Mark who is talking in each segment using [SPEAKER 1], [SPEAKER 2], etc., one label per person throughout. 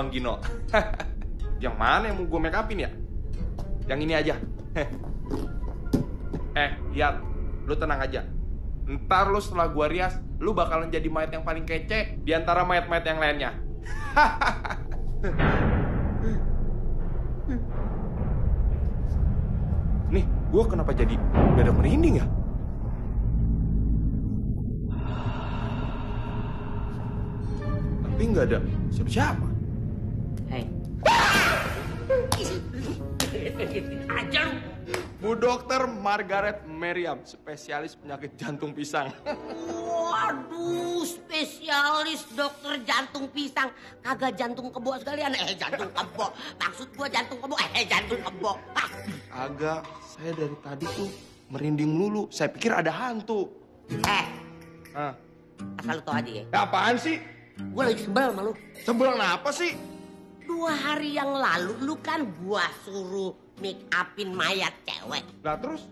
[SPEAKER 1] Abang Gino. yang mana yang mau gue make upin ya? Yang ini aja. eh, Yat, lu tenang aja. Ntar lu setelah gua rias, lu bakalan jadi mayat yang paling kece di antara mayat-mayat yang lainnya. Nih, gua kenapa jadi dada merinding ya? Tapi nggak ada siapa-siapa.
[SPEAKER 2] Aja lu.
[SPEAKER 1] Bu Dokter Margaret Meriam, spesialis penyakit jantung pisang.
[SPEAKER 2] Waduh, spesialis dokter jantung pisang. Kagak jantung kebo sekalian. Eh, jantung kebo. Maksud gua jantung kebo. Eh, jantung kebo. Ah,
[SPEAKER 1] Agak, saya dari tadi tuh merinding lulu. Saya pikir ada hantu.
[SPEAKER 2] eh,
[SPEAKER 1] Ah,
[SPEAKER 2] asal lu tau aja ya.
[SPEAKER 1] ya apaan sih?
[SPEAKER 2] Gua lagi sebel sama lu.
[SPEAKER 1] Sebulan apa sih?
[SPEAKER 2] Dua hari yang lalu lu kan gua suruh make upin mayat cewek.
[SPEAKER 1] Lah terus?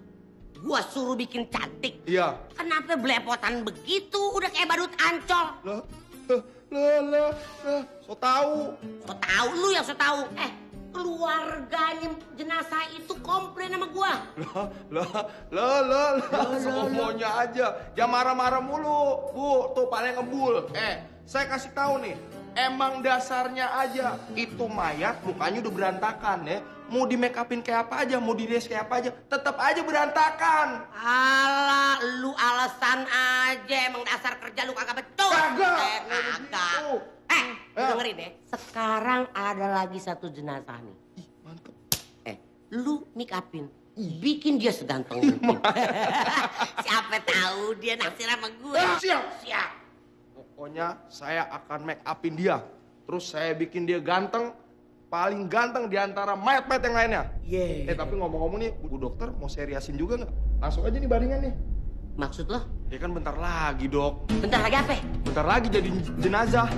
[SPEAKER 2] Gua suruh bikin cantik.
[SPEAKER 1] Iya.
[SPEAKER 2] Kenapa belepotan begitu? Udah kayak badut ancol.
[SPEAKER 1] Lah, lah, lah, lah, lah. So tahu.
[SPEAKER 2] So tahu lu yang so tahu. Eh, keluarganya jenazah itu komplain sama gua.
[SPEAKER 1] Lah, lah, lah, lah, lah. Semuanya aja. Jangan marah-marah mulu. Bu, tuh paling ngebul. Eh, saya kasih tahu nih. Emang dasarnya aja itu mayat mukanya udah berantakan ya. Mau di make upin kayak apa aja, mau di kayak apa aja, tetap aja berantakan.
[SPEAKER 2] Alah, lu alasan aja. Emang dasar kerja lu kagak betul.
[SPEAKER 1] Kagak.
[SPEAKER 2] Eh, kagak. Eh,
[SPEAKER 1] Eh.
[SPEAKER 2] dengerin deh. Sekarang ada lagi satu jenazah nih.
[SPEAKER 1] Ih, mantep.
[SPEAKER 2] Eh, lu make upin. Bikin dia seganteng mungkin. Siapa tahu dia naksir sama gue.
[SPEAKER 1] Ah, siap.
[SPEAKER 2] Siap.
[SPEAKER 1] Pokoknya saya akan make upin dia. Terus saya bikin dia ganteng, paling ganteng di antara mayat-mayat yang lainnya.
[SPEAKER 2] Yeah.
[SPEAKER 1] Eh tapi ngomong-ngomong nih, Bu Dokter mau seriasin juga nggak? Langsung aja nih baringan nih.
[SPEAKER 2] Maksud lo?
[SPEAKER 1] Ya kan bentar lagi dok.
[SPEAKER 2] Bentar lagi apa?
[SPEAKER 1] Bentar lagi jadi jenazah.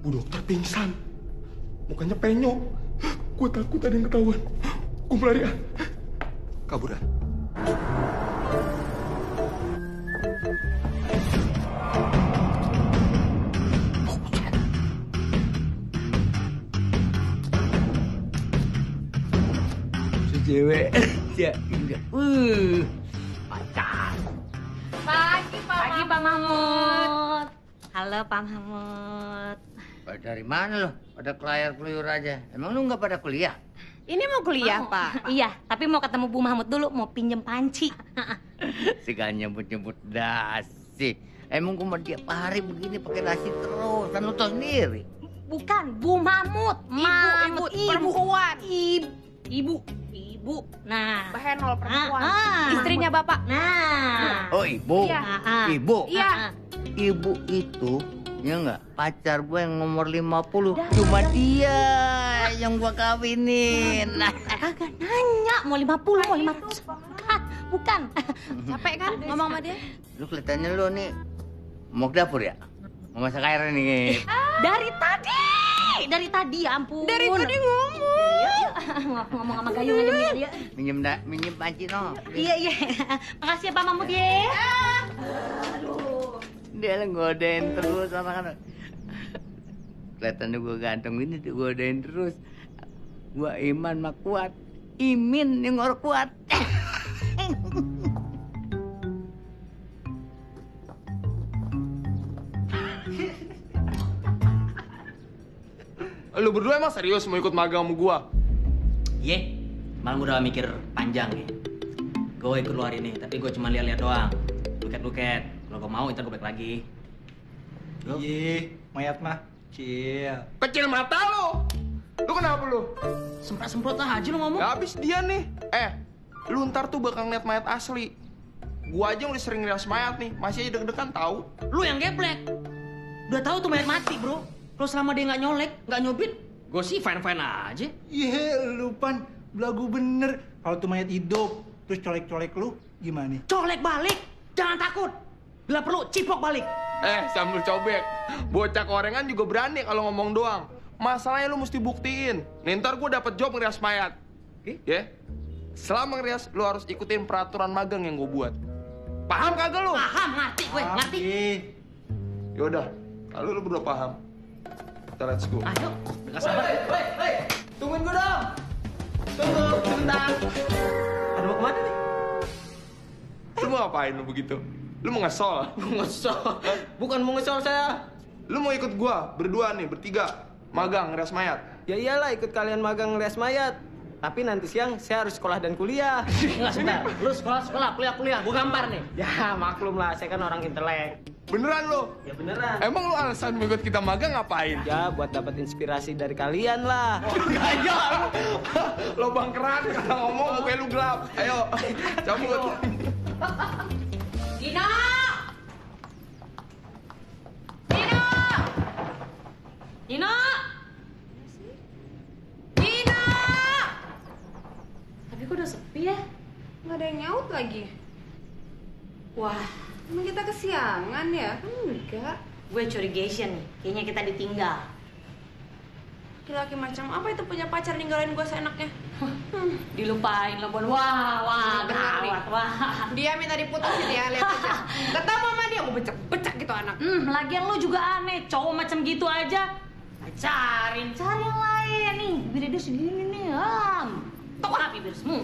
[SPEAKER 1] Bu Dokter pingsan. Mukanya penyok. Gue takut ada yang ketahuan. Gue pelari ah.
[SPEAKER 3] Cewek ya enggak uh pacar
[SPEAKER 4] Pagi Pak Pagi Pak Mahmud. Halo Pak Mahmud.
[SPEAKER 3] Pada dari mana lo pada kelayar keluyur aja emang lu nggak pada kuliah
[SPEAKER 5] Ini mau kuliah,
[SPEAKER 4] Mau.
[SPEAKER 5] Pak.
[SPEAKER 4] Iya, tapi mau ketemu Bu Mahmud dulu, mau pinjem panci.
[SPEAKER 3] si kan nyebut nyebut dasi emang gua mah tiap hari begini pakai dasi terus kan lu tau sendiri
[SPEAKER 4] Bukan, Bu Mahmud.
[SPEAKER 5] Ibu, ibu, perempuan.
[SPEAKER 4] Ibu, ibu, ibu. Nah,
[SPEAKER 5] Mbak Henol perempuan.
[SPEAKER 4] Ah, ah.
[SPEAKER 5] Istrinya Bapak.
[SPEAKER 4] nah.
[SPEAKER 3] oh ibu
[SPEAKER 5] Iya.
[SPEAKER 4] Ah, ah.
[SPEAKER 3] ibu
[SPEAKER 5] Iya.
[SPEAKER 4] Ah, ah.
[SPEAKER 3] ibu itu ya nggak pacar gue yang nomor 50 cuma dia yang gua kawinin nah,
[SPEAKER 4] Kagak nanya, mau 50, mau 500. Bukan, bukan.
[SPEAKER 5] Capek kan ngomong sama dia?
[SPEAKER 3] lu kelihatannya lu nih mau ke dapur ya mau masak air nih
[SPEAKER 4] Dari tadi, dari tadi, ya ampun.
[SPEAKER 5] Dari tadi ngomong.
[SPEAKER 4] Ngomong sama Gayung aja ya.
[SPEAKER 3] minjem da, minjem panci no
[SPEAKER 4] Iya, iya. Makasih ya Pak Mahmud ya.
[SPEAKER 3] dia lah godain terus anak-anak kelihatannya gue ganteng ini tuh godain terus gua iman mah kuat imin yang orang kuat
[SPEAKER 1] Lu berdua emang serius mau ikut magang sama gua?
[SPEAKER 6] Ye, malam udah mikir panjang nih. Gue ikut luar ini, tapi gue cuma lihat-lihat doang. Luket-luket. Kalau gue mau, ntar gue balik lagi.
[SPEAKER 7] Iya, mayat mah. Cil.
[SPEAKER 1] Kecil mata lu. Lu kenapa lu?
[SPEAKER 6] Semprot-semprot aja lu ngomong.
[SPEAKER 1] Ya habis dia nih. Eh, lu ntar tuh bakal ngeliat mayat asli. Gua aja udah sering ngeliat mayat nih, masih aja deg-degan tahu.
[SPEAKER 6] Lu yang geblek. Udah tahu tuh mayat mati, bro. Kalau selama dia nggak nyolek, nggak nyubit, gue sih fine-fine aja.
[SPEAKER 7] Iya, lu pan belagu bener. Kalau tuh mayat hidup, terus colek-colek lu gimana?
[SPEAKER 6] Colek balik, jangan takut. Bila perlu, cipok balik.
[SPEAKER 1] Eh, sambil cobek. Bocah korengan juga berani kalau ngomong doang. Masalahnya lu mesti buktiin. Nih ntar gue dapet job ngerias mayat.
[SPEAKER 8] Oke.
[SPEAKER 1] Ya. Selama ngerias, lu harus ikutin peraturan magang yang gue buat. Paham kagak lu?
[SPEAKER 2] Paham, ngerti gue, ngerti.
[SPEAKER 7] Ih,
[SPEAKER 1] Yaudah, kalau lu berdua paham, kita let's go.
[SPEAKER 2] Ayo.
[SPEAKER 6] Nggak sabar. Hei, hei, tungguin gue dong. Tunggu, sebentar. Aduh, mau ke mana nih?
[SPEAKER 1] Lu mau ngapain lu begitu? Lu mau ngesol?
[SPEAKER 6] Ngesol. Bukan mau ngesol saya.
[SPEAKER 1] Lu mau ikut gua berdua nih, bertiga. Magang, ngerias mayat.
[SPEAKER 9] Ya iyalah ikut kalian magang ngelias mayat. Tapi nanti siang saya harus sekolah dan kuliah.
[SPEAKER 6] Enggak, sebentar. Lu sekolah, sekolah, kuliah, kuliah. Gue gampar nih.
[SPEAKER 9] ya maklum lah, saya kan orang intelek.
[SPEAKER 1] Beneran lu?
[SPEAKER 9] Ya beneran.
[SPEAKER 1] Emang lu alasan mau ikut kita magang ngapain?
[SPEAKER 9] Ya buat dapat inspirasi dari kalian lah.
[SPEAKER 1] Gaya lu. Lobang keran kalau ngomong muka lu gelap. Ayo, cabut.
[SPEAKER 2] Dino! Dino! Dino!
[SPEAKER 4] Tapi kok udah sepi ya?
[SPEAKER 10] Nggak ada yang nyaut lagi. Wah, emang kita kesiangan ya? Enggak.
[SPEAKER 4] Gue curigation nih. Kayaknya kita ditinggal.
[SPEAKER 10] Laki-laki macam apa itu punya pacar ninggalin gue seenaknya?
[SPEAKER 4] Dilupain lo, Bon. Wah, wah, gawat, wah.
[SPEAKER 10] Dia minta diputusin ya, lihat aja. Ketemu sama dia, gue becek-becek gitu anak.
[SPEAKER 4] Hmm, lagian lu juga aneh. Cowok macam gitu aja. Pacarin, cari yang lain nih. Bibir dia segini nih. Am. Tok bibir semua.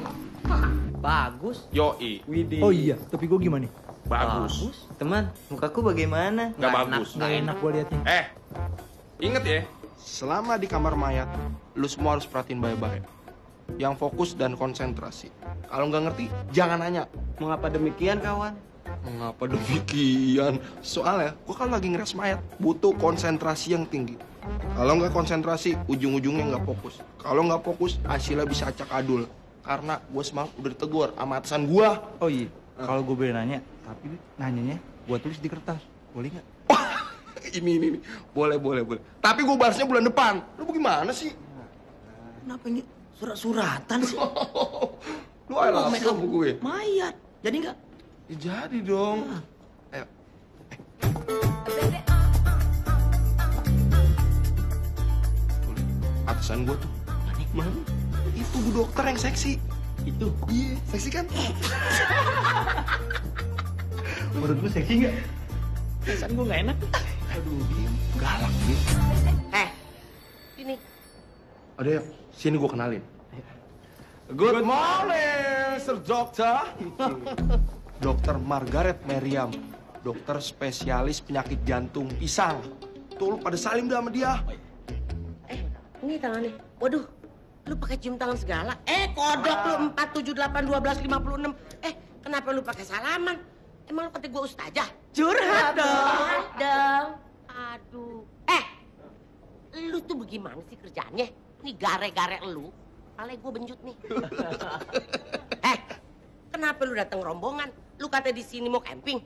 [SPEAKER 9] Bagus.
[SPEAKER 1] Yoi,
[SPEAKER 9] Widih.
[SPEAKER 7] oh iya, tapi gue gimana?
[SPEAKER 1] bagus.
[SPEAKER 9] Teman, mukaku bagaimana?
[SPEAKER 1] Nggak bagus.
[SPEAKER 7] Gak enak gue liatnya.
[SPEAKER 1] Eh, inget ya, selama di kamar mayat, lu semua harus perhatiin baik-baik. Yang fokus dan konsentrasi. Kalau nggak ngerti, jangan nanya.
[SPEAKER 9] Mengapa demikian kawan?
[SPEAKER 1] Mengapa demikian? Soalnya, gua kan lagi ngeres mayat, butuh konsentrasi yang tinggi. Kalau nggak konsentrasi, ujung-ujungnya nggak fokus. Kalau nggak fokus, hasilnya bisa acak adul. Karena gue semalam udah ditegur sama atasan gua.
[SPEAKER 7] Oh iya, kalau gue boleh nanya, tapi nanyanya gue tulis di kertas, boleh nggak?
[SPEAKER 1] ini, ini, ini. Boleh, boleh, boleh. Tapi gue balasnya bulan depan. Lu gimana sih?
[SPEAKER 6] Kenapa ini surat-suratan sih?
[SPEAKER 1] Lu ayo langsung gue.
[SPEAKER 6] Mayat. Jadi nggak?
[SPEAKER 1] Ya jadi dong. Ayo. Tuh, Atasan gue tuh. Mana? Itu bu dokter yang seksi.
[SPEAKER 6] Itu.
[SPEAKER 1] Iya, seksi kan?
[SPEAKER 7] Menurut gue seksi nggak?
[SPEAKER 6] Perasaan gue nggak enak.
[SPEAKER 1] Aduh, dia galak dia.
[SPEAKER 2] Eh, ini.
[SPEAKER 1] Ada ya, sini gue kenalin. Good morning, Sir Doctor. Dokter Margaret Meriam, dokter spesialis penyakit jantung pisang. Tuh lu pada salim dah sama dia.
[SPEAKER 2] Eh, ini tangannya. Waduh, lu pakai cium tangan segala. Eh, kodok lu 4, 7, 8, 12, 56. Eh, kenapa lu pakai salaman? Emang lu kata gue ustazah?
[SPEAKER 9] Curhat dong.
[SPEAKER 2] dong. Aduh. Eh, lu tuh bagaimana sih kerjaannya? Ini gare-gare lu. Pale gue benjut nih. eh, kenapa lu datang rombongan? Lu kata di sini mau camping.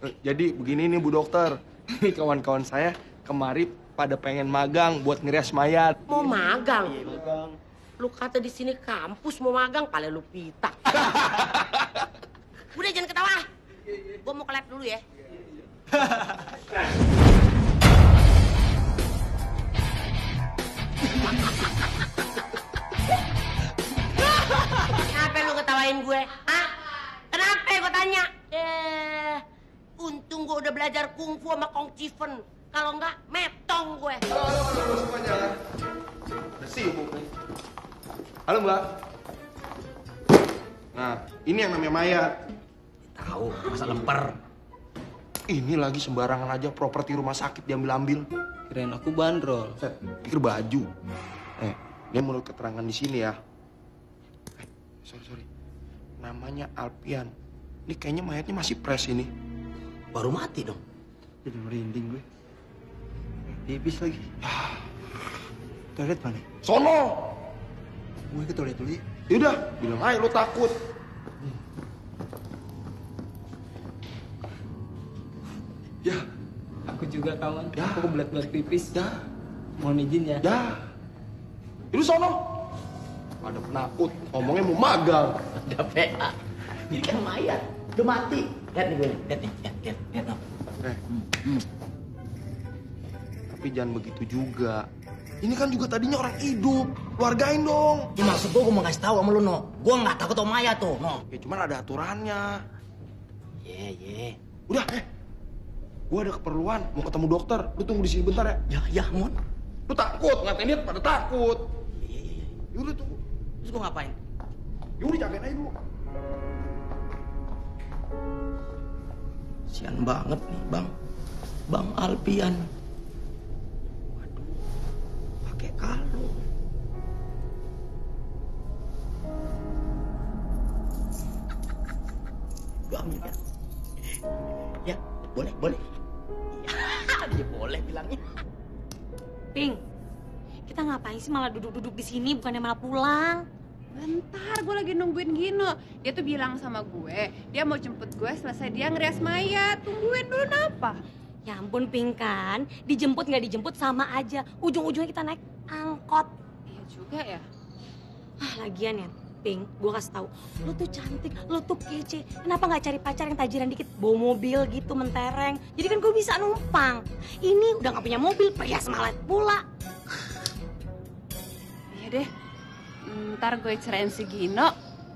[SPEAKER 1] Eh, Jadi begini nih Bu Dokter, ini kawan-kawan saya kemari pada pengen magang buat ngerias mayat.
[SPEAKER 2] Mau magang? Lu kata di sini kampus mau magang, pale lu pitak. Udah jangan ketawa. Gue mau ke lab dulu ya. Kenapa lu ketawain gue? Hah? Kenapa gue tanya? Eh, untung gue udah belajar kungfu sama Kong Chiven. Kalau enggak, metong gue.
[SPEAKER 1] Udah sibuk nih. Halo Mbak. Nah, ini yang namanya mayat.
[SPEAKER 6] Tahu, masa lemper.
[SPEAKER 1] Ini lagi sembarangan aja properti rumah sakit diambil-ambil.
[SPEAKER 9] Kirain aku bandrol.
[SPEAKER 1] Set, pikir baju. Eh, dia menurut keterangan di sini ya. Eh, sorry, sorry. Namanya Alpian. Ini kayaknya mayatnya masih fresh ini.
[SPEAKER 6] Baru mati dong.
[SPEAKER 7] Jadi merinding gue. Tipis lagi. Toilet mana?
[SPEAKER 1] Sono!
[SPEAKER 7] Gue ke toilet dulu ya.
[SPEAKER 1] Yaudah, bilang aja lo takut. Ya,
[SPEAKER 9] Aku juga kawan.
[SPEAKER 1] Ya.
[SPEAKER 9] Aku belat-belat pipis.
[SPEAKER 1] ya,
[SPEAKER 9] Mohon izin ya.
[SPEAKER 1] ya. Itu sono. Ada penakut, ngomongnya mau magang.
[SPEAKER 6] Ada PA. Ini kan mayat. Udah mati. Lihat nih gue. nih. Lihat nih. Lihat, lihat, lihat. Nom.
[SPEAKER 1] Eh. Tapi jangan begitu juga. Ini kan juga tadinya orang hidup. Lu hargain dong.
[SPEAKER 6] Ya maksud gua gua mau kasih tahu sama lu, No. Gua nggak takut sama mayat tuh, No.
[SPEAKER 1] Ya cuman ada aturannya.
[SPEAKER 6] Ye, ye.
[SPEAKER 1] Udah, eh. Gua ada keperluan, mau ketemu dokter. Lu tunggu di sini bentar ya.
[SPEAKER 6] Ya, ya, Mon.
[SPEAKER 1] Lu takut, ngatain dia pada takut.
[SPEAKER 6] Iya, iya, iya.
[SPEAKER 1] Ya udah tunggu.
[SPEAKER 6] Terus gua ngapain?
[SPEAKER 1] Ya udah jagain aja dulu.
[SPEAKER 6] Sian banget nih, Bang. Bang Alpian. Waduh, pakai kalung. Ambil ya. Ya, boleh, boleh. Ya, dia boleh bilangnya.
[SPEAKER 4] Ping, kita ngapain sih malah duduk-duduk di sini bukannya malah pulang?
[SPEAKER 5] Bentar, gue lagi nungguin Gino. Dia tuh bilang sama gue, dia mau jemput gue selesai dia ngerias mayat. Tungguin dulu kenapa?
[SPEAKER 4] Ya ampun Ping kan, dijemput nggak dijemput sama aja. Ujung-ujungnya kita naik angkot.
[SPEAKER 5] Iya juga ya.
[SPEAKER 4] Ah lagian ya, Ping, gue kasih tahu, lu tuh cantik, lu tuh kece. Kenapa nggak cari pacar yang tajiran dikit, bawa mobil gitu mentereng? Jadi kan gue bisa numpang. Ini udah nggak punya mobil, perias malat pula.
[SPEAKER 5] Iya deh. Ntar gue cerain si Gino.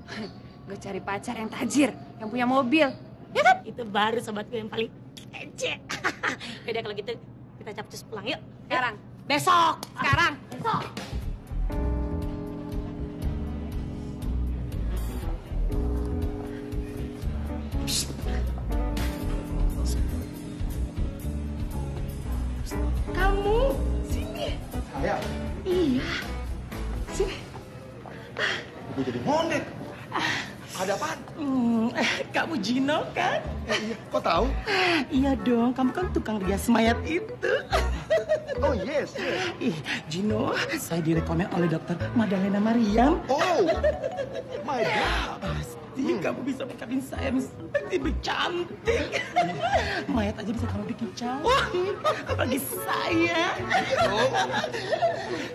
[SPEAKER 5] gue cari pacar yang tajir, yang punya mobil.
[SPEAKER 4] Ya kan? Itu baru sobat gue yang paling kece. Yaudah kalau gitu kita capcus pulang yuk.
[SPEAKER 5] Sekarang.
[SPEAKER 4] Besok.
[SPEAKER 5] Sekarang.
[SPEAKER 4] Besok.
[SPEAKER 11] Kamu sini.
[SPEAKER 1] Saya.
[SPEAKER 11] Iya. Sini.
[SPEAKER 1] Gue jadi ngondek. Ada apaan?
[SPEAKER 8] Hmm, eh, kamu Gino kan?
[SPEAKER 1] Eh, iya, kok tahu?
[SPEAKER 8] Iya dong, kamu kan tukang rias mayat itu.
[SPEAKER 1] Oh yes, yes.
[SPEAKER 8] Ih, Gino, saya direkomend oleh dokter Madalena Mariam.
[SPEAKER 1] Oh, my God.
[SPEAKER 8] Pasti kamu bisa bikin saya seperti bercantik. Mayat aja bisa kamu bikin cantik. Apalagi saya.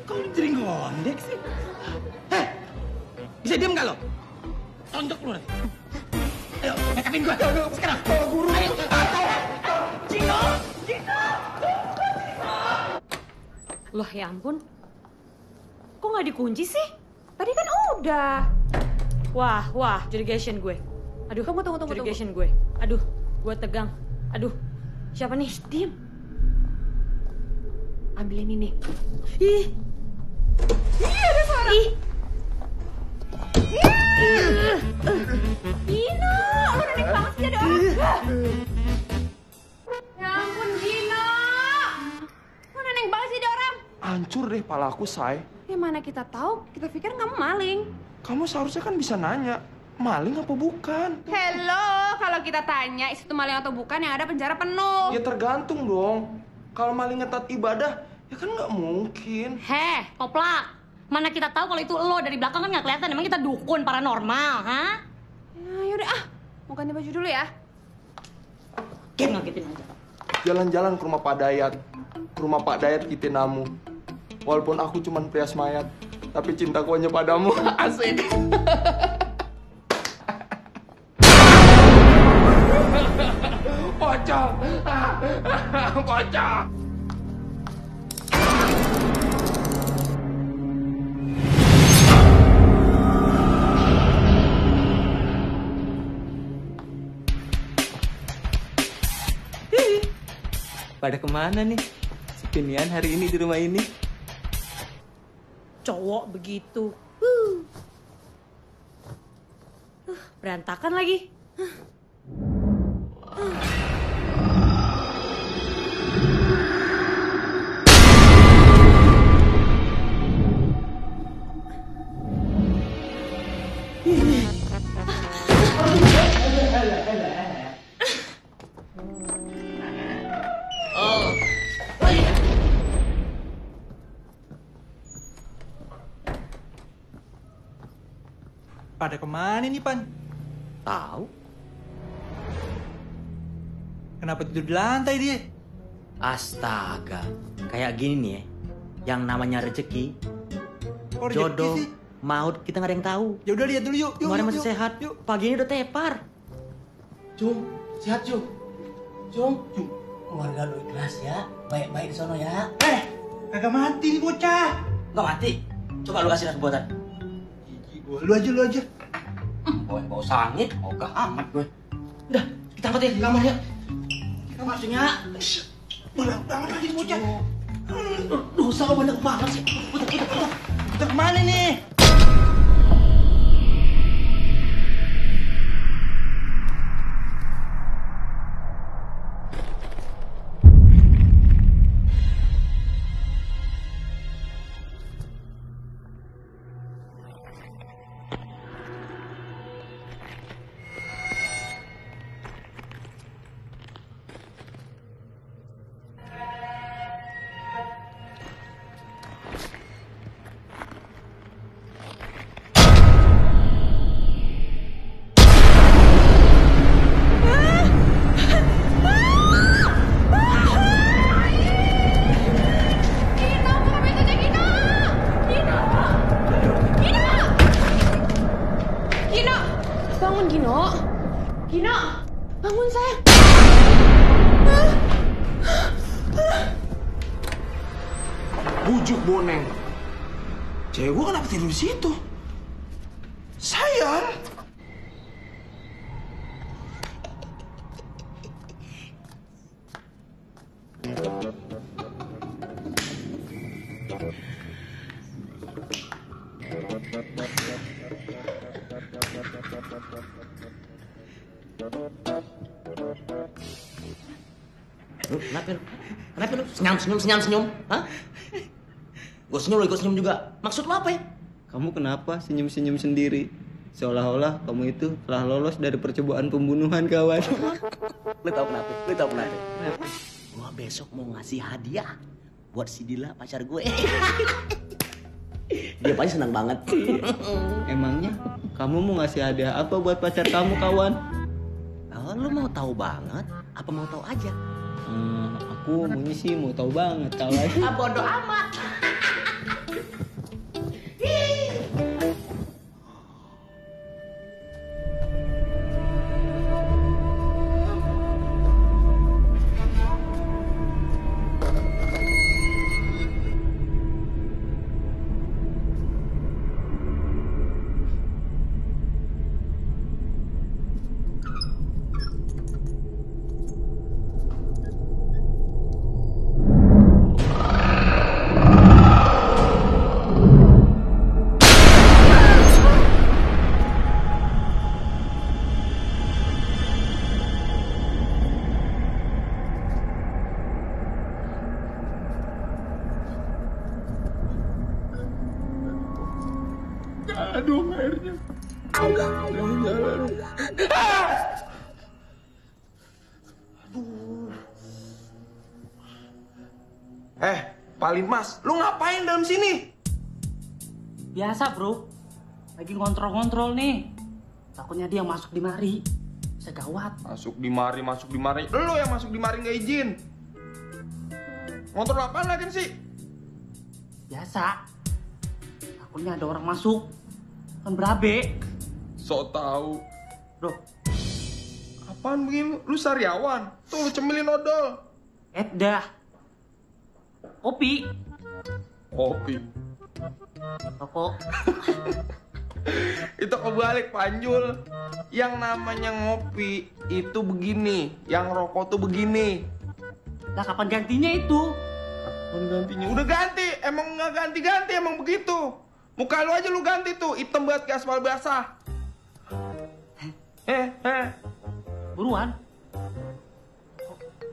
[SPEAKER 8] Kok lu jadi ngondek sih? Bisa diem gak lo? Tonjok lu nanti. Ayo, makeupin gua. Sekarang. Guru. Ayo, ayo. Gino, Gino.
[SPEAKER 4] Loh ya ampun. Kok nggak dikunci sih?
[SPEAKER 5] Tadi kan udah.
[SPEAKER 4] Wah, wah, jurigation gue. Aduh,
[SPEAKER 5] Tunggu, tunggu, tunggu,
[SPEAKER 4] jurigation gue. Aduh, gue tegang. Aduh, siapa nih? Diam. Ambil ini nih. Ih. Ih, ada suara. Ih.
[SPEAKER 5] Gino, lu nenek banget sih ada orang. Ya ampun Gino. Lu neneng banget sih ada orang.
[SPEAKER 1] Hancur deh palaku, say.
[SPEAKER 5] Ya mana kita tahu, kita pikir kamu maling.
[SPEAKER 1] Kamu seharusnya kan bisa nanya, maling apa bukan?
[SPEAKER 5] Hello, kalau kita tanya isi itu maling atau bukan yang ada penjara penuh.
[SPEAKER 1] Ya tergantung dong. Kalau maling ngetat ibadah, ya kan nggak mungkin.
[SPEAKER 4] Heh, koplak. Mana kita tahu kalau itu lo dari belakang kan nggak kelihatan. Emang kita dukun paranormal, ha?
[SPEAKER 5] Nah, yaudah ah, mau ganti baju dulu ya.
[SPEAKER 4] Kim ngagetin aja.
[SPEAKER 1] Jalan-jalan ke rumah Pak Dayat. Ke rumah Pak Dayat Kitinamu. Walaupun aku cuman prias mayat, tapi cintaku hanya padamu. Asik. Pocong. Pocong.
[SPEAKER 12] Pada ke mana nih? Si Pinian hari ini di rumah ini.
[SPEAKER 4] Cowok begitu. Berantakan lagi.
[SPEAKER 7] Pada ke mana nih, Pan?
[SPEAKER 12] Tahu?
[SPEAKER 7] Kenapa tidur di lantai dia?
[SPEAKER 6] Astaga, kayak gini nih ya. Yang namanya rezeki,
[SPEAKER 7] rezeki
[SPEAKER 6] jodoh,
[SPEAKER 7] sih?
[SPEAKER 6] maut, kita nggak ada yang tahu.
[SPEAKER 7] Ya udah lihat dulu yuk. yuk
[SPEAKER 6] Kemarin masih
[SPEAKER 7] yuk.
[SPEAKER 6] sehat,
[SPEAKER 7] Yuk.
[SPEAKER 6] pagi ini udah tepar.
[SPEAKER 8] Cung, sehat Cung. Cung, Cung. Keluarga lu ikhlas ya. Baik-baik di sono ya.
[SPEAKER 7] Eh, kagak mati nih bocah.
[SPEAKER 8] Nggak mati.
[SPEAKER 6] Coba lu kasih buatan.
[SPEAKER 7] Gigi gua. Lu aja, lu aja.
[SPEAKER 6] Gue bau sangit, ogah amat gue. Udah, kita angkat ya ke kamar ya. Kamar sih, Nyak.
[SPEAKER 7] Banyak banget lagi bocah.
[SPEAKER 6] Dosa lo banyak banget sih. Udah, udah, udah.
[SPEAKER 7] Kita
[SPEAKER 6] ke mana nih? Senyum, senyum, senyum, senyum. Hah? Gue senyum lu ikut senyum juga. Maksud lu apa ya?
[SPEAKER 9] Kamu kenapa senyum-senyum sendiri? Seolah-olah kamu itu telah lolos dari percobaan pembunuhan kawan.
[SPEAKER 6] Lu tau kenapa? Lu tau kenapa? Gua besok mau ngasih hadiah buat si Dila pacar gue. Dia pasti senang banget.
[SPEAKER 9] Emangnya kamu mau ngasih hadiah apa buat pacar kamu kawan?
[SPEAKER 6] Oh, lu mau tahu banget? Apa mau tahu aja?
[SPEAKER 9] Hmm, aku maunya sih mau tahu banget kawan.
[SPEAKER 6] Ah, bodoh amat.
[SPEAKER 1] Palin Mas, lu ngapain dalam sini?
[SPEAKER 13] Biasa bro, lagi ngontrol-ngontrol nih. Takutnya dia masuk di mari. Bisa gawat.
[SPEAKER 1] Masuk di mari, masuk di mari. Lu yang masuk di mari nggak izin. Ngontrol apaan lagi sih?
[SPEAKER 13] Biasa. Takutnya ada orang masuk. Kan berabe.
[SPEAKER 1] So tahu.
[SPEAKER 13] Bro,
[SPEAKER 1] Apaan begini? Lu sariawan. Tuh lu cemilin odol.
[SPEAKER 13] eh dah. Kopi.
[SPEAKER 1] Kopi.
[SPEAKER 13] Rokok.
[SPEAKER 1] Itu kebalik Panjul. Yang namanya ngopi itu begini, yang rokok tuh begini.
[SPEAKER 13] Lah kapan gantinya itu?
[SPEAKER 1] Kapan gantinya? Udah ganti, emang nggak ganti-ganti, emang begitu. Muka lu aja lu ganti tuh, hitam banget kayak aspal basah. Eh, eh.
[SPEAKER 13] Buruan.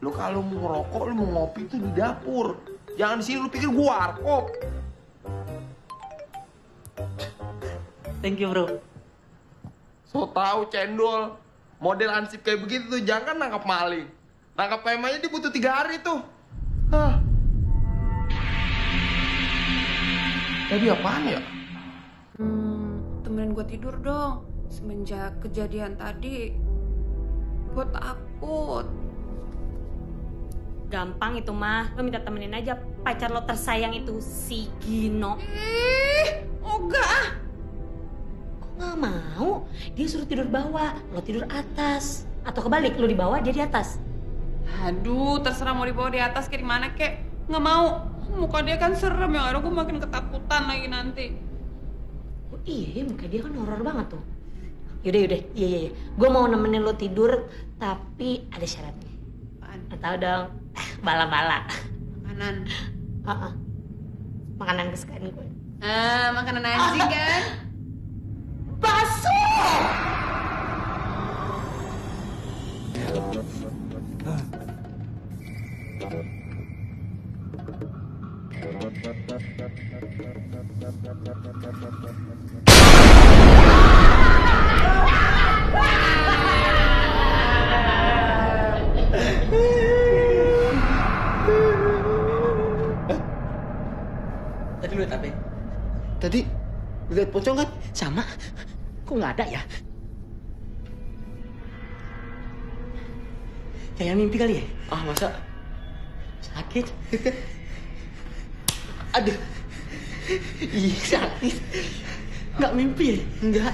[SPEAKER 1] Lu kalau mau ngerokok, lu mau ngopi tuh di dapur. Jangan di sini lu pikir gua warkop.
[SPEAKER 13] Thank you bro.
[SPEAKER 1] So tahu cendol. Model ansip kayak begitu tuh jangan nangkap maling. Nangkap aja dia butuh tiga hari tuh. Hah. Tadi apaan ya?
[SPEAKER 5] Hmm, temenin gue tidur dong. Semenjak kejadian tadi, gue takut.
[SPEAKER 4] Gampang itu mah, lo minta temenin aja pacar lo tersayang itu si Gino.
[SPEAKER 5] Ih, enggak ah.
[SPEAKER 4] Kok nggak mau? Dia suruh tidur bawah, lo tidur atas. Atau kebalik, lo di bawah, dia di atas.
[SPEAKER 5] Aduh, terserah mau dibawa di atas kayak di mana kek. Nggak mau. muka dia kan serem yang ada gue makin ketakutan lagi nanti.
[SPEAKER 4] Oh, iya, muka dia kan horor banget tuh. Yaudah, yaudah, iya, iya, iya. Gue mau nemenin lo tidur, tapi ada syaratnya.
[SPEAKER 5] Apaan?
[SPEAKER 4] Lo tau dong, bala-bala.
[SPEAKER 5] Makanan.
[SPEAKER 4] Heeh. Makanan kesukaan gue.
[SPEAKER 5] Ah, makanan anjing kan?
[SPEAKER 4] Bakso!
[SPEAKER 6] Tadi lu apa?
[SPEAKER 8] Tadi lihat pocong kan?
[SPEAKER 6] Sama. Kok nggak ada ya? Kayak mimpi kali ya?
[SPEAKER 8] Ah masa?
[SPEAKER 6] Sakit. Aduh. Ih, sakit. Nggak mimpi ya?
[SPEAKER 8] Enggak.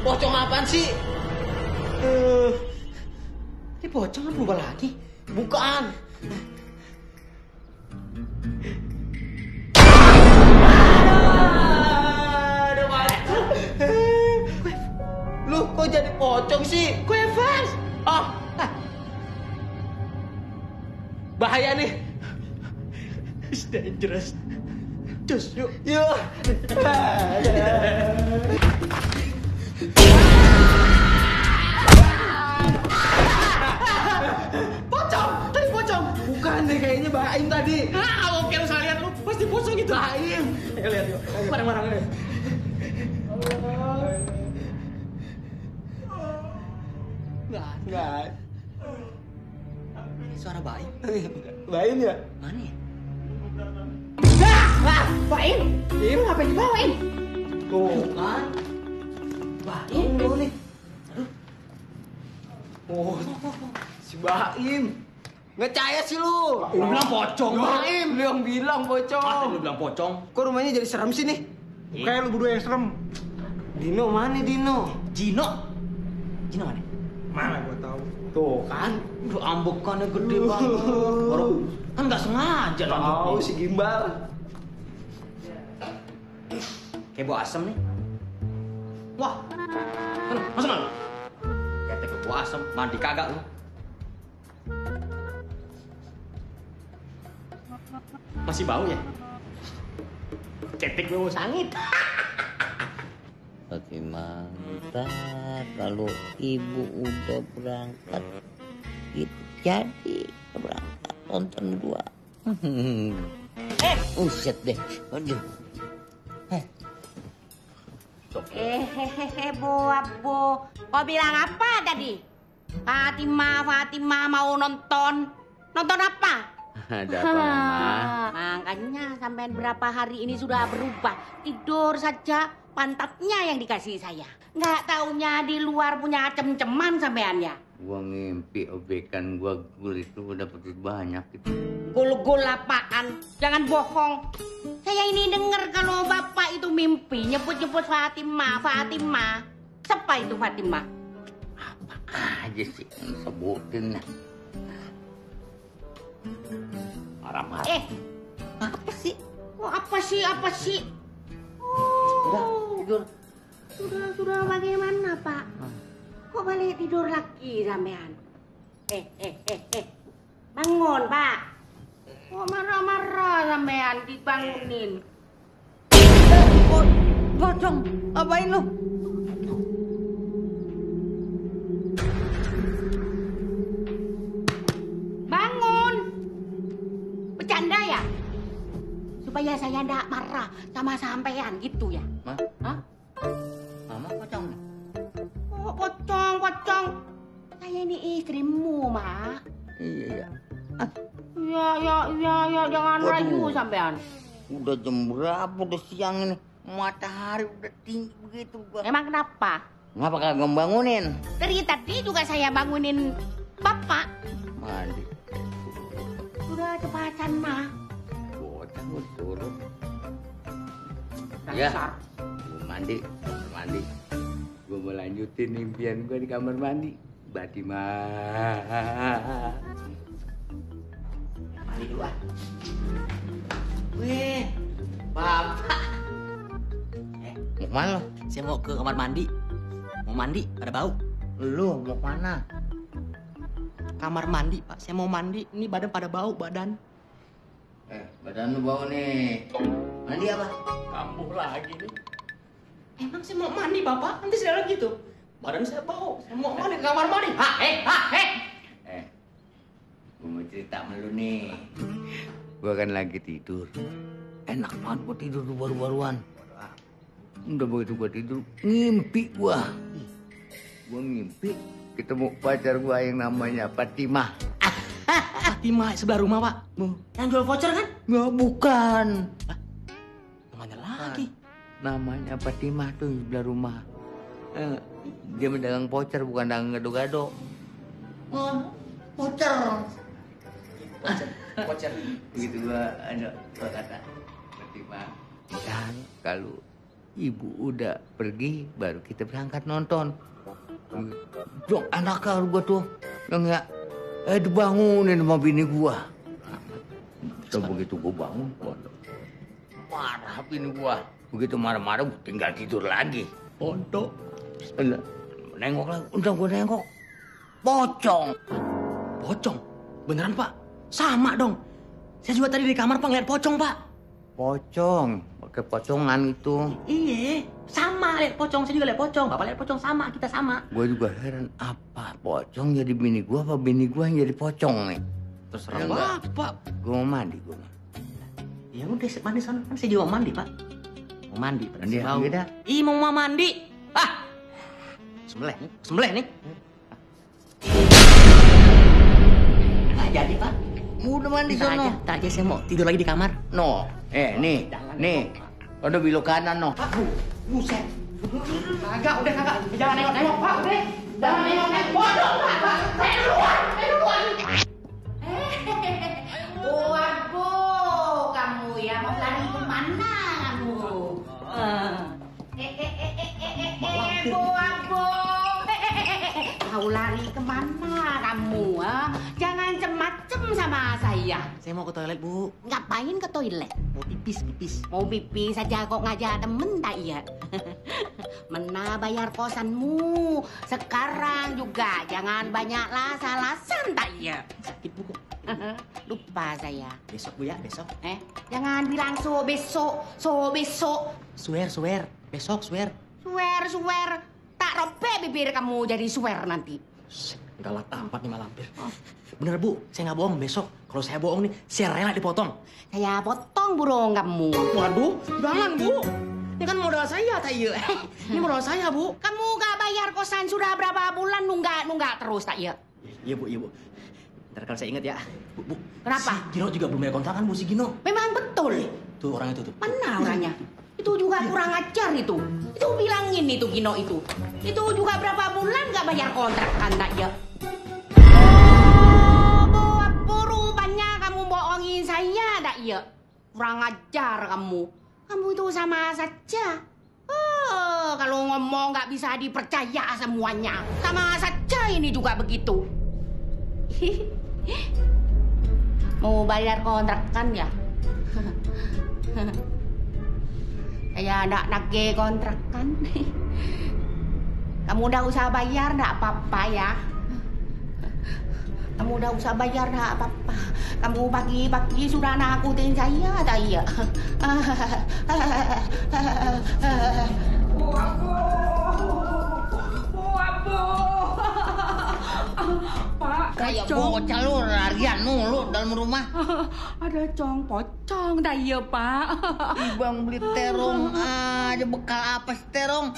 [SPEAKER 6] Pocong apaan sih? Ini pocong apa berubah lagi?
[SPEAKER 8] Bukan. Lu kok jadi pocong sih?
[SPEAKER 6] Gue Evans.
[SPEAKER 8] Ah, bahaya nih.
[SPEAKER 6] It's dangerous. Just yuk.
[SPEAKER 8] Yuk. Baim tadi.
[SPEAKER 6] Ah, oke lu salah lihat lu. Pasti pocong itu.
[SPEAKER 8] Baim.
[SPEAKER 6] Ayo lihat yuk. Bareng-bareng deh. Nggak ada.
[SPEAKER 8] Enggak.
[SPEAKER 6] Suara bayi.
[SPEAKER 8] Baim ya?
[SPEAKER 6] Mana ya?
[SPEAKER 10] Wah, Baim. Lu ngapain dibawain?
[SPEAKER 8] Tuh.
[SPEAKER 6] Kan?
[SPEAKER 8] Baim lu nih. Oh, si Baim. Ngecaya sih lu.
[SPEAKER 6] Lu bilang pocong.
[SPEAKER 8] Baim, lu yang bilang
[SPEAKER 6] Ah,
[SPEAKER 8] pocong.
[SPEAKER 6] lu bilang pocong.
[SPEAKER 7] Kok rumahnya jadi serem sih nih? Kayak lu berdua yang serem.
[SPEAKER 8] Dino mana Dino?
[SPEAKER 6] Gino. Gino mana?
[SPEAKER 7] Mana gua tahu.
[SPEAKER 8] Tuh kan.
[SPEAKER 6] Udah ambekannya gede banget. Baru kan nggak sengaja
[SPEAKER 8] Tahu
[SPEAKER 6] nambuknya.
[SPEAKER 8] si Gimbal.
[SPEAKER 6] Kayak bau asem nih. Wah. Kan, mana? Kayak kayak bau asem, mandi kagak lu. Masih bau ya? Cetek bau sangit.
[SPEAKER 3] Bagaimana kalau ibu udah berangkat gitu jadi berangkat nonton dua eh uset deh aduh
[SPEAKER 10] Eh, hehehe, bo, bo. Kau bilang apa tadi? Fatima, Fatima mau nonton. Nonton apa?
[SPEAKER 3] Ada apa mama
[SPEAKER 10] Makanya sampai berapa hari ini sudah berubah. Tidur saja pantatnya yang dikasih saya. Nggak taunya di luar punya cem-ceman sampean ya.
[SPEAKER 3] gua ngimpi obekan gua gul itu udah dapat banyak gitu
[SPEAKER 10] Gul-gul apaan? Jangan bohong. Saya ini dengar kalau bapak itu mimpi nyebut-nyebut Fatima, Fatima. Siapa itu Fatima?
[SPEAKER 3] aja sih yang sebutin marah-marah
[SPEAKER 10] Eh, apa sih? Oh, apa sih? Apa sih? Oh,
[SPEAKER 3] tidur
[SPEAKER 10] sudah sudah bagaimana Pak? Kok balik tidur lagi sampean? Eh, eh, eh, eh. Bangun, Pak. Kok marah-marah sampean dibangunin?
[SPEAKER 4] Pocong, apain lu?
[SPEAKER 10] Supaya saya ndak marah sama sampean gitu ya?
[SPEAKER 3] Ma?
[SPEAKER 10] Hah?
[SPEAKER 3] mama pocong
[SPEAKER 10] Oh, pocong, pocong. Saya ini istrimu, Mak.
[SPEAKER 3] iya iya
[SPEAKER 10] Ya, ya, ya, ya, jangan
[SPEAKER 3] Waduh.
[SPEAKER 10] rayu sampean.
[SPEAKER 3] udah jam berapa udah siang ini matahari udah tinggi begitu gua
[SPEAKER 10] Emang kenapa?
[SPEAKER 3] ngapa kagak bangunin
[SPEAKER 10] Dari tadi juga saya bangunin Bapak.
[SPEAKER 3] mandi
[SPEAKER 10] Sudah cepatan, mah.
[SPEAKER 3] Ya. Gua mandi mandi gua mau lanjutin impian gue di kamar mandi. Batimah.
[SPEAKER 6] Mandi dulu ah. Weh, bapak. Eh,
[SPEAKER 3] Mau ke mana lo?
[SPEAKER 6] saya mau ke kamar mandi. Mau mandi, ada bau.
[SPEAKER 3] Lu mau ke mana?
[SPEAKER 6] Kamar mandi, Pak. Saya mau mandi. Ini badan pada bau, badan.
[SPEAKER 3] Eh, badan lu bau nih. Mandi apa?
[SPEAKER 6] Kambuh lagi nih. Emang saya mau mandi, Bapak. Nanti saya lagi tuh. Badan saya bau. Saya mau mandi ke kamar mandi. Hah, eh, hah, eh.
[SPEAKER 3] Eh, gue mau cerita sama lu nih. Gue kan lagi tidur. Enak banget gue tidur tuh baru-baruan. Udah begitu gue tidur, ngimpi gue. Gue ngimpi ketemu pacar gue yang namanya Fatimah.
[SPEAKER 6] Fatimah sebelah rumah, Pak. Yang jual voucher kan?
[SPEAKER 3] Nggak, bukan.
[SPEAKER 6] Lagi?
[SPEAKER 3] Namanya Fatimah tuh di sebelah rumah. Eh, dia mendagang voucher bukan dagang gado-gado. Oh, voucher.
[SPEAKER 6] Voucher.
[SPEAKER 3] Begitu gua ada gua kata Fatimah. Dan kalau ibu udah pergi baru kita berangkat nonton. Dok anak kalau gua tuh yang ya eh dibangunin sama bini gua. So begitu gua bangun, waduh, marah bini gua. Begitu marah-marah tinggal tidur lagi.
[SPEAKER 6] Pondok.
[SPEAKER 3] Nengok lagi, udah gua nengok. Pocong.
[SPEAKER 6] Pocong. Beneran, Pak? Sama dong. Saya juga tadi di kamar, Pak, ngeliat pocong, Pak.
[SPEAKER 3] Pocong, pakai pocongan itu.
[SPEAKER 6] Iya, sama lihat pocong. Saya juga lihat pocong. Bapak lihat pocong sama, kita sama.
[SPEAKER 3] Gue juga heran apa pocong jadi bini gua apa bini gua yang jadi pocong nih.
[SPEAKER 6] Terserah
[SPEAKER 3] Ya.
[SPEAKER 6] Bapak.
[SPEAKER 3] Gue mau mandi gue.
[SPEAKER 6] Ya udah, mandi sana. Kan saya juga mandi, Pak. Mau mandi,
[SPEAKER 3] Mandi
[SPEAKER 6] bau.
[SPEAKER 3] dah?
[SPEAKER 6] Ih, mau mau mandi. Ah. Sembelih nih, sembelih nih. Nggak jadi, Pak.
[SPEAKER 3] Udah mandi
[SPEAKER 6] Ntar aja,
[SPEAKER 3] sono.
[SPEAKER 6] ntar aja saya mau tidur lagi di kamar.
[SPEAKER 3] No, eh nih, nih. Ada belok kanan no.
[SPEAKER 6] Pak, bu, buset. Kagak, udah kagak. Jangan nengok-nengok, Pak. Udah. Jangan nengok-nengok. Bodoh,
[SPEAKER 10] Mau lari ke mana kamu? ah? Jangan cem-macem sama saya.
[SPEAKER 6] Saya mau ke toilet, Bu.
[SPEAKER 10] Ngapain ke toilet?
[SPEAKER 6] Mau pipis, pipis.
[SPEAKER 10] Mau pipis saja kok ngajak temen tak iya? Mena bayar kosanmu. Sekarang juga jangan banyak las-alasan tak iya?
[SPEAKER 6] Sakit, Bu.
[SPEAKER 10] Lupa saya.
[SPEAKER 6] Besok, Bu, ya. Besok.
[SPEAKER 10] Eh, jangan bilang so besok, so besok.
[SPEAKER 6] Swear, swear. Besok, swear.
[SPEAKER 10] Swear, swear. Tak robek bibir kamu jadi swear nanti.
[SPEAKER 6] Galak amat nih malampir. Bener, Bu. Saya nggak bohong. Besok, kalau saya bohong nih, saya rela dipotong.
[SPEAKER 10] Saya potong burung kamu.
[SPEAKER 6] Waduh, jangan, Bu. Ini kan modal saya, tak iya. Ini modal saya, Bu.
[SPEAKER 10] Kamu gak bayar kosan sudah berapa bulan nunggak nunggak terus tak iya?
[SPEAKER 6] Iya, Bu, iya, Bu. Ntar kalau saya ingat ya. Bu, Bu.
[SPEAKER 10] Kenapa?
[SPEAKER 6] Si Gino juga belum bayar kontrakan, Bu, si Gino.
[SPEAKER 10] Memang betul.
[SPEAKER 6] Tuh orang itu tuh.
[SPEAKER 10] Mana orangnya? Itu juga kurang ajar itu. Itu bilangin itu Gino itu. Itu juga berapa bulan gak bayar kontrak kan tak ya? Oh, kamu bohongin saya tak ya? Kurang ajar kamu. Kamu itu sama saja. Oh, kalau ngomong nggak bisa dipercaya semuanya. Sama saja ini juga begitu. Mau bayar kontrak kan ya? Saya nak nagih kontrak kan. Kamu udah usah bayar ndak apa-apa ya. Kamu udah usah bayar ndak apa-apa. Kamu pagi-pagi sudah nakutin saya tak iya.
[SPEAKER 14] Pak,
[SPEAKER 3] Kayak bocah lu larian mulu dalam rumah.
[SPEAKER 14] ada cong pocong tak iya pak?
[SPEAKER 3] Ibang beli terong aja bekal apa sih terong?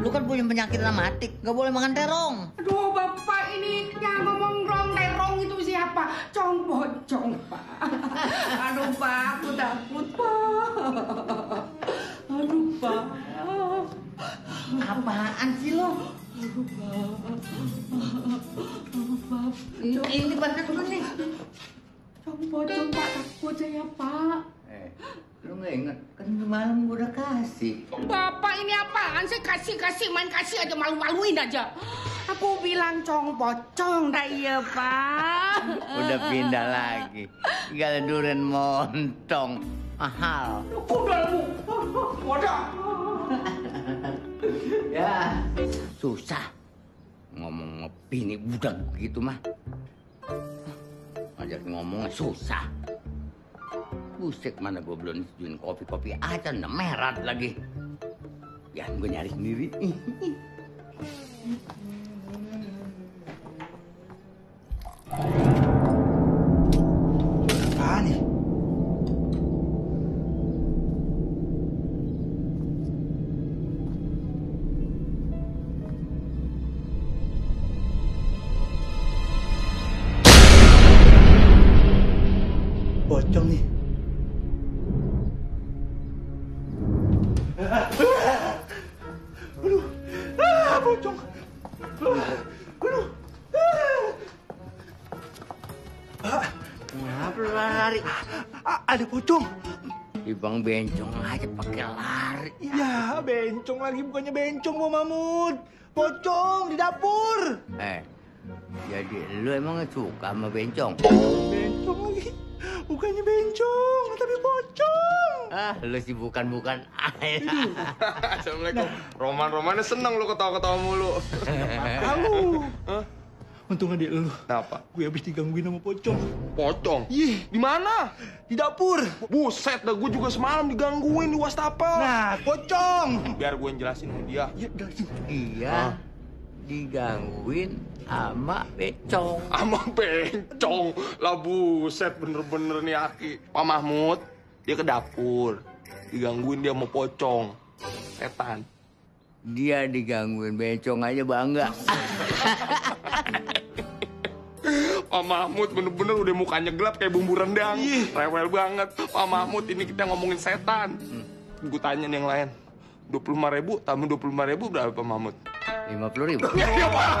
[SPEAKER 3] Lu kan punya penyakit rematik, gak boleh makan terong.
[SPEAKER 14] Aduh bapak ini yang ngomong rong terong itu siapa? Cong pocong pak. Aduh pak, aku takut pak. Aduh pak.
[SPEAKER 3] Apaan sih lo? Ini, banget dulu nih.
[SPEAKER 14] Cong pocong pak takut saya pak.
[SPEAKER 3] Eh, Lu nggak inget? Kan semalam gua udah kasih.
[SPEAKER 10] Bapak ini apaan sih? Kasih-kasih, main kasih aja, malu-maluin aja. Aku bilang cong pocong dah iya, Pak.
[SPEAKER 3] Udah pindah lagi. Tinggal durian montong. Mahal.
[SPEAKER 10] Udah, Bu. Wadah.
[SPEAKER 3] Ya, susah. Ngomong bini budak begitu mah. Ngajak ngomongnya susah. Buset mana gue belum disetujuin kopi-kopi aja, udah merat lagi. Ya, gue nyari sendiri.
[SPEAKER 7] Apaan nih?
[SPEAKER 3] Bencong aja pakai lari.
[SPEAKER 7] Ya, bencong lagi bukannya bencong, Bu Mamut. Pocong di dapur.
[SPEAKER 3] Eh, jadi lu emang suka sama bencong?
[SPEAKER 7] Bencong lagi. Bukannya bencong, tapi pocong.
[SPEAKER 3] Ah, lu sih bukan-bukan.
[SPEAKER 1] Assalamualaikum. Roman-romannya seneng lu ketawa-ketawa mulu.
[SPEAKER 7] Halo. Untung adik lu.
[SPEAKER 1] Kenapa?
[SPEAKER 7] Gue habis digangguin sama pocong.
[SPEAKER 1] Pocong?
[SPEAKER 7] Ih,
[SPEAKER 1] Di mana?
[SPEAKER 7] di dapur.
[SPEAKER 1] Buset dah, gue juga semalam digangguin di wastafel.
[SPEAKER 7] Nah, pocong.
[SPEAKER 1] Biar gue yang jelasin sama dia.
[SPEAKER 7] Ya, udah sih.
[SPEAKER 3] Iya, digangguin sama bencong.
[SPEAKER 1] Sama bencong. Lah buset, bener-bener nih Aki. Pak Mahmud, dia ke dapur. Digangguin dia sama pocong. Setan.
[SPEAKER 3] Dia digangguin bencong aja bangga.
[SPEAKER 1] Pak Mahmud bener-bener udah mukanya gelap kayak bumbu rendang. Rewel banget. Pak Mahmud ini kita ngomongin setan. Gue tanya nih yang lain. 25 ribu, tambah 25 ribu berapa Pak Mahmud?
[SPEAKER 3] Lima puluh ribu.
[SPEAKER 1] Ya, ya paham.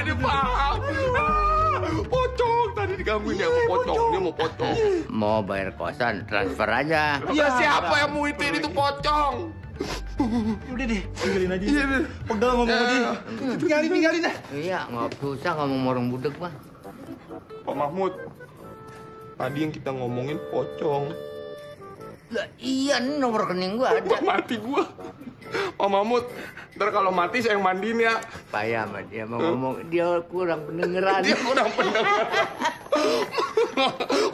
[SPEAKER 1] Dia paham. Ah, Pocong. Tadi digangguin dia mau pocong. Dia mau pocong.
[SPEAKER 3] Mau bayar kosan, transfer aja.
[SPEAKER 1] Ya, siapa yang muitin itu pocong?
[SPEAKER 7] Udah deh, tinggalin aja.
[SPEAKER 1] Iya, deh.
[SPEAKER 7] Pegal ngomong dia. Tinggalin, tinggalin dah.
[SPEAKER 3] Iya, nggak susah ngomong orang budek mah.
[SPEAKER 1] Pak Mahmud. Tadi yang kita ngomongin pocong.
[SPEAKER 3] Lah iya, nomor rekening gua ada.
[SPEAKER 1] Mati gua. Pak Mahmud, ntar kalau mati saya yang mandiin ya.
[SPEAKER 3] Payah sama dia mau ngomong, dia kurang pendengeran.
[SPEAKER 1] Dia kurang pendengar.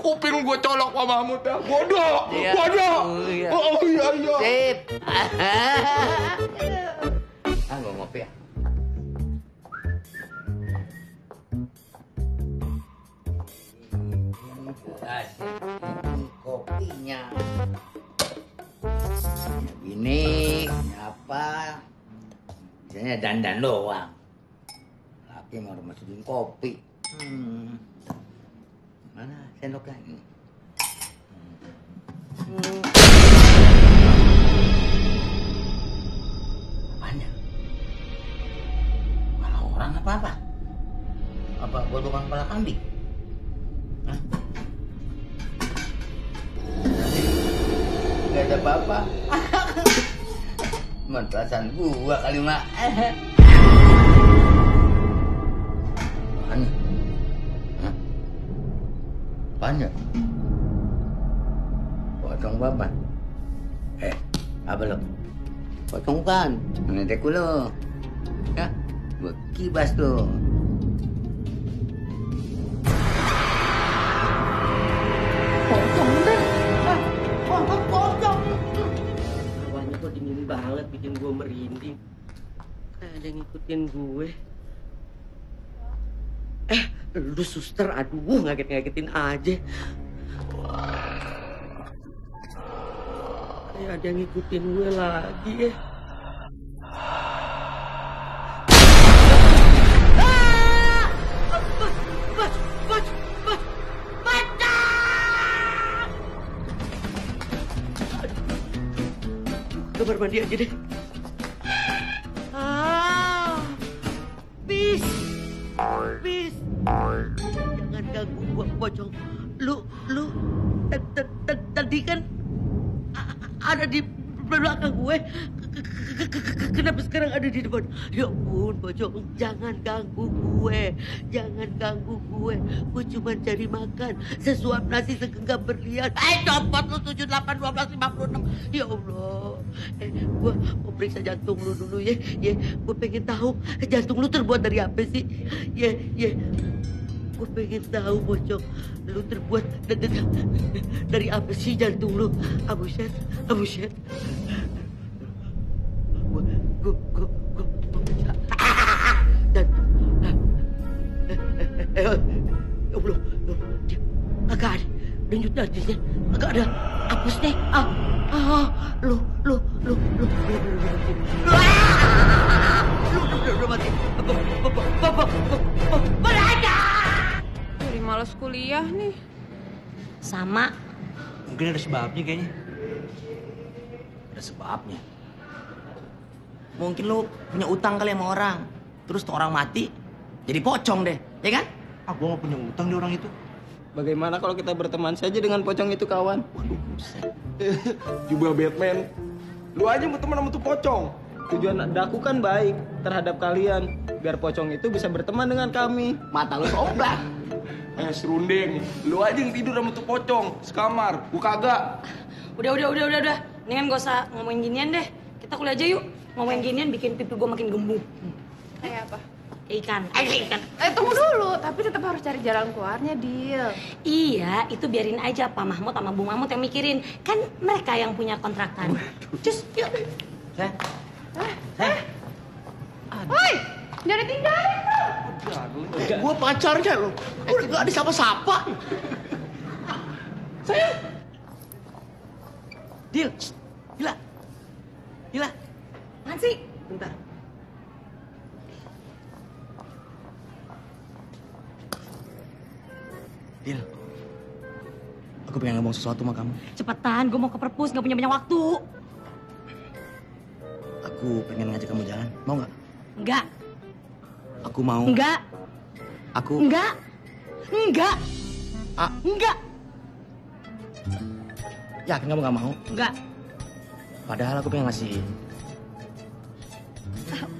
[SPEAKER 1] Kuping gua colok Pak Mahmud ya. Bodoh,
[SPEAKER 3] Iya.
[SPEAKER 1] bodoh.
[SPEAKER 3] Oh, iya.
[SPEAKER 1] Oh iya iya.
[SPEAKER 3] Sip. ah, gua ngopi ya. Kasih kopinya. Ini apa? Biasanya dandan doang. Laki mau masukin kopi. Hmm. Mana sendoknya ini? Apanya? Kepala orang apa apa? Apa godongan kepala kambing? Gak ada apa-apa. Cuman gua kali mak. Apanya? Hah? Apanya? Potong bapak. Eh, apa lo? Potong kan? Ngedek lo. Ya, gua kibas lo.
[SPEAKER 2] Gue merinding. Kayak ada ngikutin gue. Eh, lu suster, aduh ngaget-ngagetin aja. Kayak ada yang ngikutin gue lagi ya. Kamar mandi aja deh. Depan? Ya ampun, Pocong, jangan ganggu gue. Jangan ganggu gue. Gue cuma cari makan. Sesuap nasi segenggam berlian. Eh, copot lu 7, 8, 12, 56. Ya Allah. Eh, gue mau periksa jantung lu dulu ya. Ya, gue pengen tahu jantung lu terbuat dari apa sih? Ya, ya. Gue pengen tahu, Pocong. Lu terbuat da- da- da- dari apa sih jantung lu? Abu Syed, Abu Syed. Gue, gue, gue, gue, eh, eh, ya Allah, dia agak ada denyut nadinya, agak ada hapusnya. Ah, ah, lu, lu, lu, lu, lu, lu, lu. Lu, ah! lu, lu, lu, lu, mati.
[SPEAKER 10] Jadi malas kuliah nih.
[SPEAKER 4] Sama.
[SPEAKER 6] Mungkin ada sebabnya kayaknya. Ada sebabnya. Mungkin lu punya utang kali sama orang. Terus tuh orang mati, jadi pocong deh, ya kan?
[SPEAKER 7] Ah, gua gak punya utang di orang itu.
[SPEAKER 9] Bagaimana kalau kita berteman saja dengan pocong itu kawan?
[SPEAKER 6] Waduh, buset.
[SPEAKER 1] Juga Batman. Lu aja mau teman sama tuh pocong.
[SPEAKER 9] Tujuan daku kan baik terhadap kalian, biar pocong itu bisa berteman dengan kami.
[SPEAKER 1] Mata lu sobrak. Eh, serundeng. Lu aja yang tidur sama tuh pocong. Sekamar. Gua kagak.
[SPEAKER 4] Udah, udah, udah, udah, udah. Mendingan gak usah ngomongin ginian deh. Kita kuliah aja yuk. Ngomongin ginian bikin pipi gue makin gembung.
[SPEAKER 10] Kayak apa?
[SPEAKER 4] Ikan. Eh, ikan.
[SPEAKER 10] Eh tunggu dulu, tapi tetap harus cari jalan keluarnya, Dil.
[SPEAKER 4] Iya, itu biarin aja Pak Mahmud sama Bu Mahmud yang mikirin. Kan mereka yang punya kontraktan. Cus, yuk.
[SPEAKER 6] Saya, saya,
[SPEAKER 10] Woi, jangan ditinggalin tuh.
[SPEAKER 3] Gua pacarnya lo. Udah gak ada siapa-siapa.
[SPEAKER 6] Dil, gila, gila.
[SPEAKER 4] Apaan sih?
[SPEAKER 6] Bentar. Dil, aku pengen ngomong sesuatu sama kamu.
[SPEAKER 4] Cepetan, gue mau ke perpus, gak punya banyak waktu.
[SPEAKER 6] Aku pengen ngajak kamu jalan, mau nggak?
[SPEAKER 4] Enggak,
[SPEAKER 6] Aku mau.
[SPEAKER 4] enggak,
[SPEAKER 6] Aku.
[SPEAKER 4] enggak, enggak,
[SPEAKER 6] Ah,
[SPEAKER 4] enggak,
[SPEAKER 6] yakin kamu nggak mau?
[SPEAKER 4] enggak.
[SPEAKER 6] Padahal aku pengen ngasih.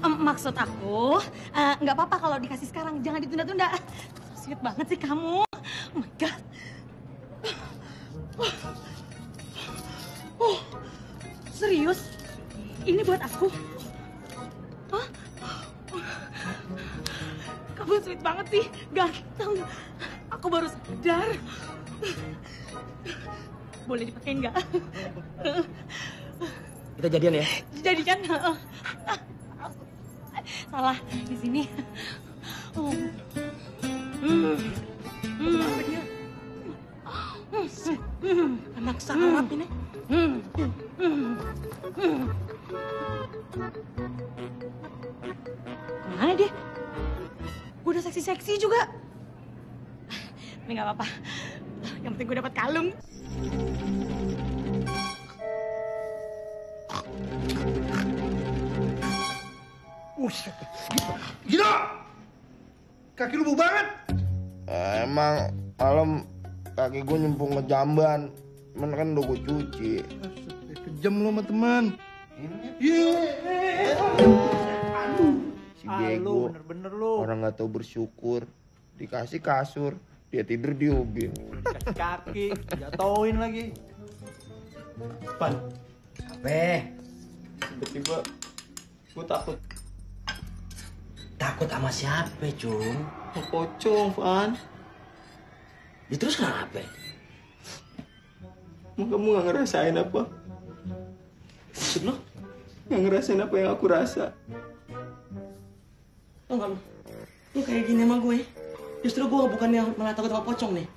[SPEAKER 4] Em, maksud aku, eh, nggak apa-apa kalau dikasih sekarang, jangan ditunda-tunda. Sweet banget sih kamu. Oh my god. Oh, serius? Ini buat aku? Hah? Kamu sweet banget sih, ganteng. Aku baru sadar. Boleh dipakai nggak?
[SPEAKER 6] Kita jadian ya?
[SPEAKER 4] Jadikan. Salah di sini. Oh. Hmm.
[SPEAKER 6] Anak sarap ini.
[SPEAKER 4] Ke mana dia? Gue udah seksi-seksi juga. Ini nggak apa-apa. Yang penting gue dapat kalung.
[SPEAKER 7] Gila! Kaki lu bau banget.
[SPEAKER 1] Emang malam kaki gue nyempung ke jamban. Cuman kan udah gue cuci.
[SPEAKER 7] Kejam lu sama teman. Iya.
[SPEAKER 1] Si
[SPEAKER 7] Ah,
[SPEAKER 1] bego.
[SPEAKER 7] lu bener-bener lu.
[SPEAKER 1] Orang nggak tahu bersyukur. Dikasih kasur. Dia tidur di ubin.
[SPEAKER 7] Kaki, jatoin lagi. Pan,
[SPEAKER 6] Apa?
[SPEAKER 9] Tiba-tiba gue takut
[SPEAKER 6] Takut sama siapa, Cung?
[SPEAKER 9] pocong, Van.
[SPEAKER 6] Ya terus kenapa?
[SPEAKER 9] Emang kamu gak ngerasain apa?
[SPEAKER 6] Maksud lo?
[SPEAKER 9] Gak ngerasain apa yang aku rasa?
[SPEAKER 6] Tau gak lo? Lu kayak gini sama gue. Justru gue bukan yang malah takut sama pocong nih.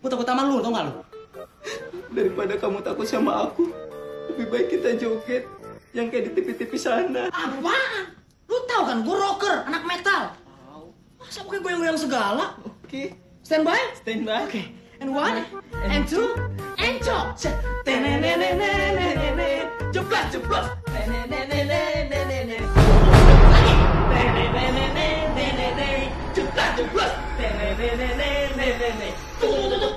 [SPEAKER 6] Gue takut sama lu, tau gak lo?
[SPEAKER 9] Daripada kamu takut sama aku, lebih baik kita joget yang kayak di TV-TV sana.
[SPEAKER 6] Apaan? Lu tau kan, gue rocker, anak metal. Masa pakai goyang-goyang segala?
[SPEAKER 9] Oke,
[SPEAKER 6] Stand by?
[SPEAKER 9] stand by.
[SPEAKER 6] Oke. And one, and two, and chop. Tenenenenenenenene. Jeblas, jeblas. Tenenenenenenene. Lagi. Tenenenenenenene. Jeblas, jeblas. Tenenenenenenene. Tuh, tuh, tuh.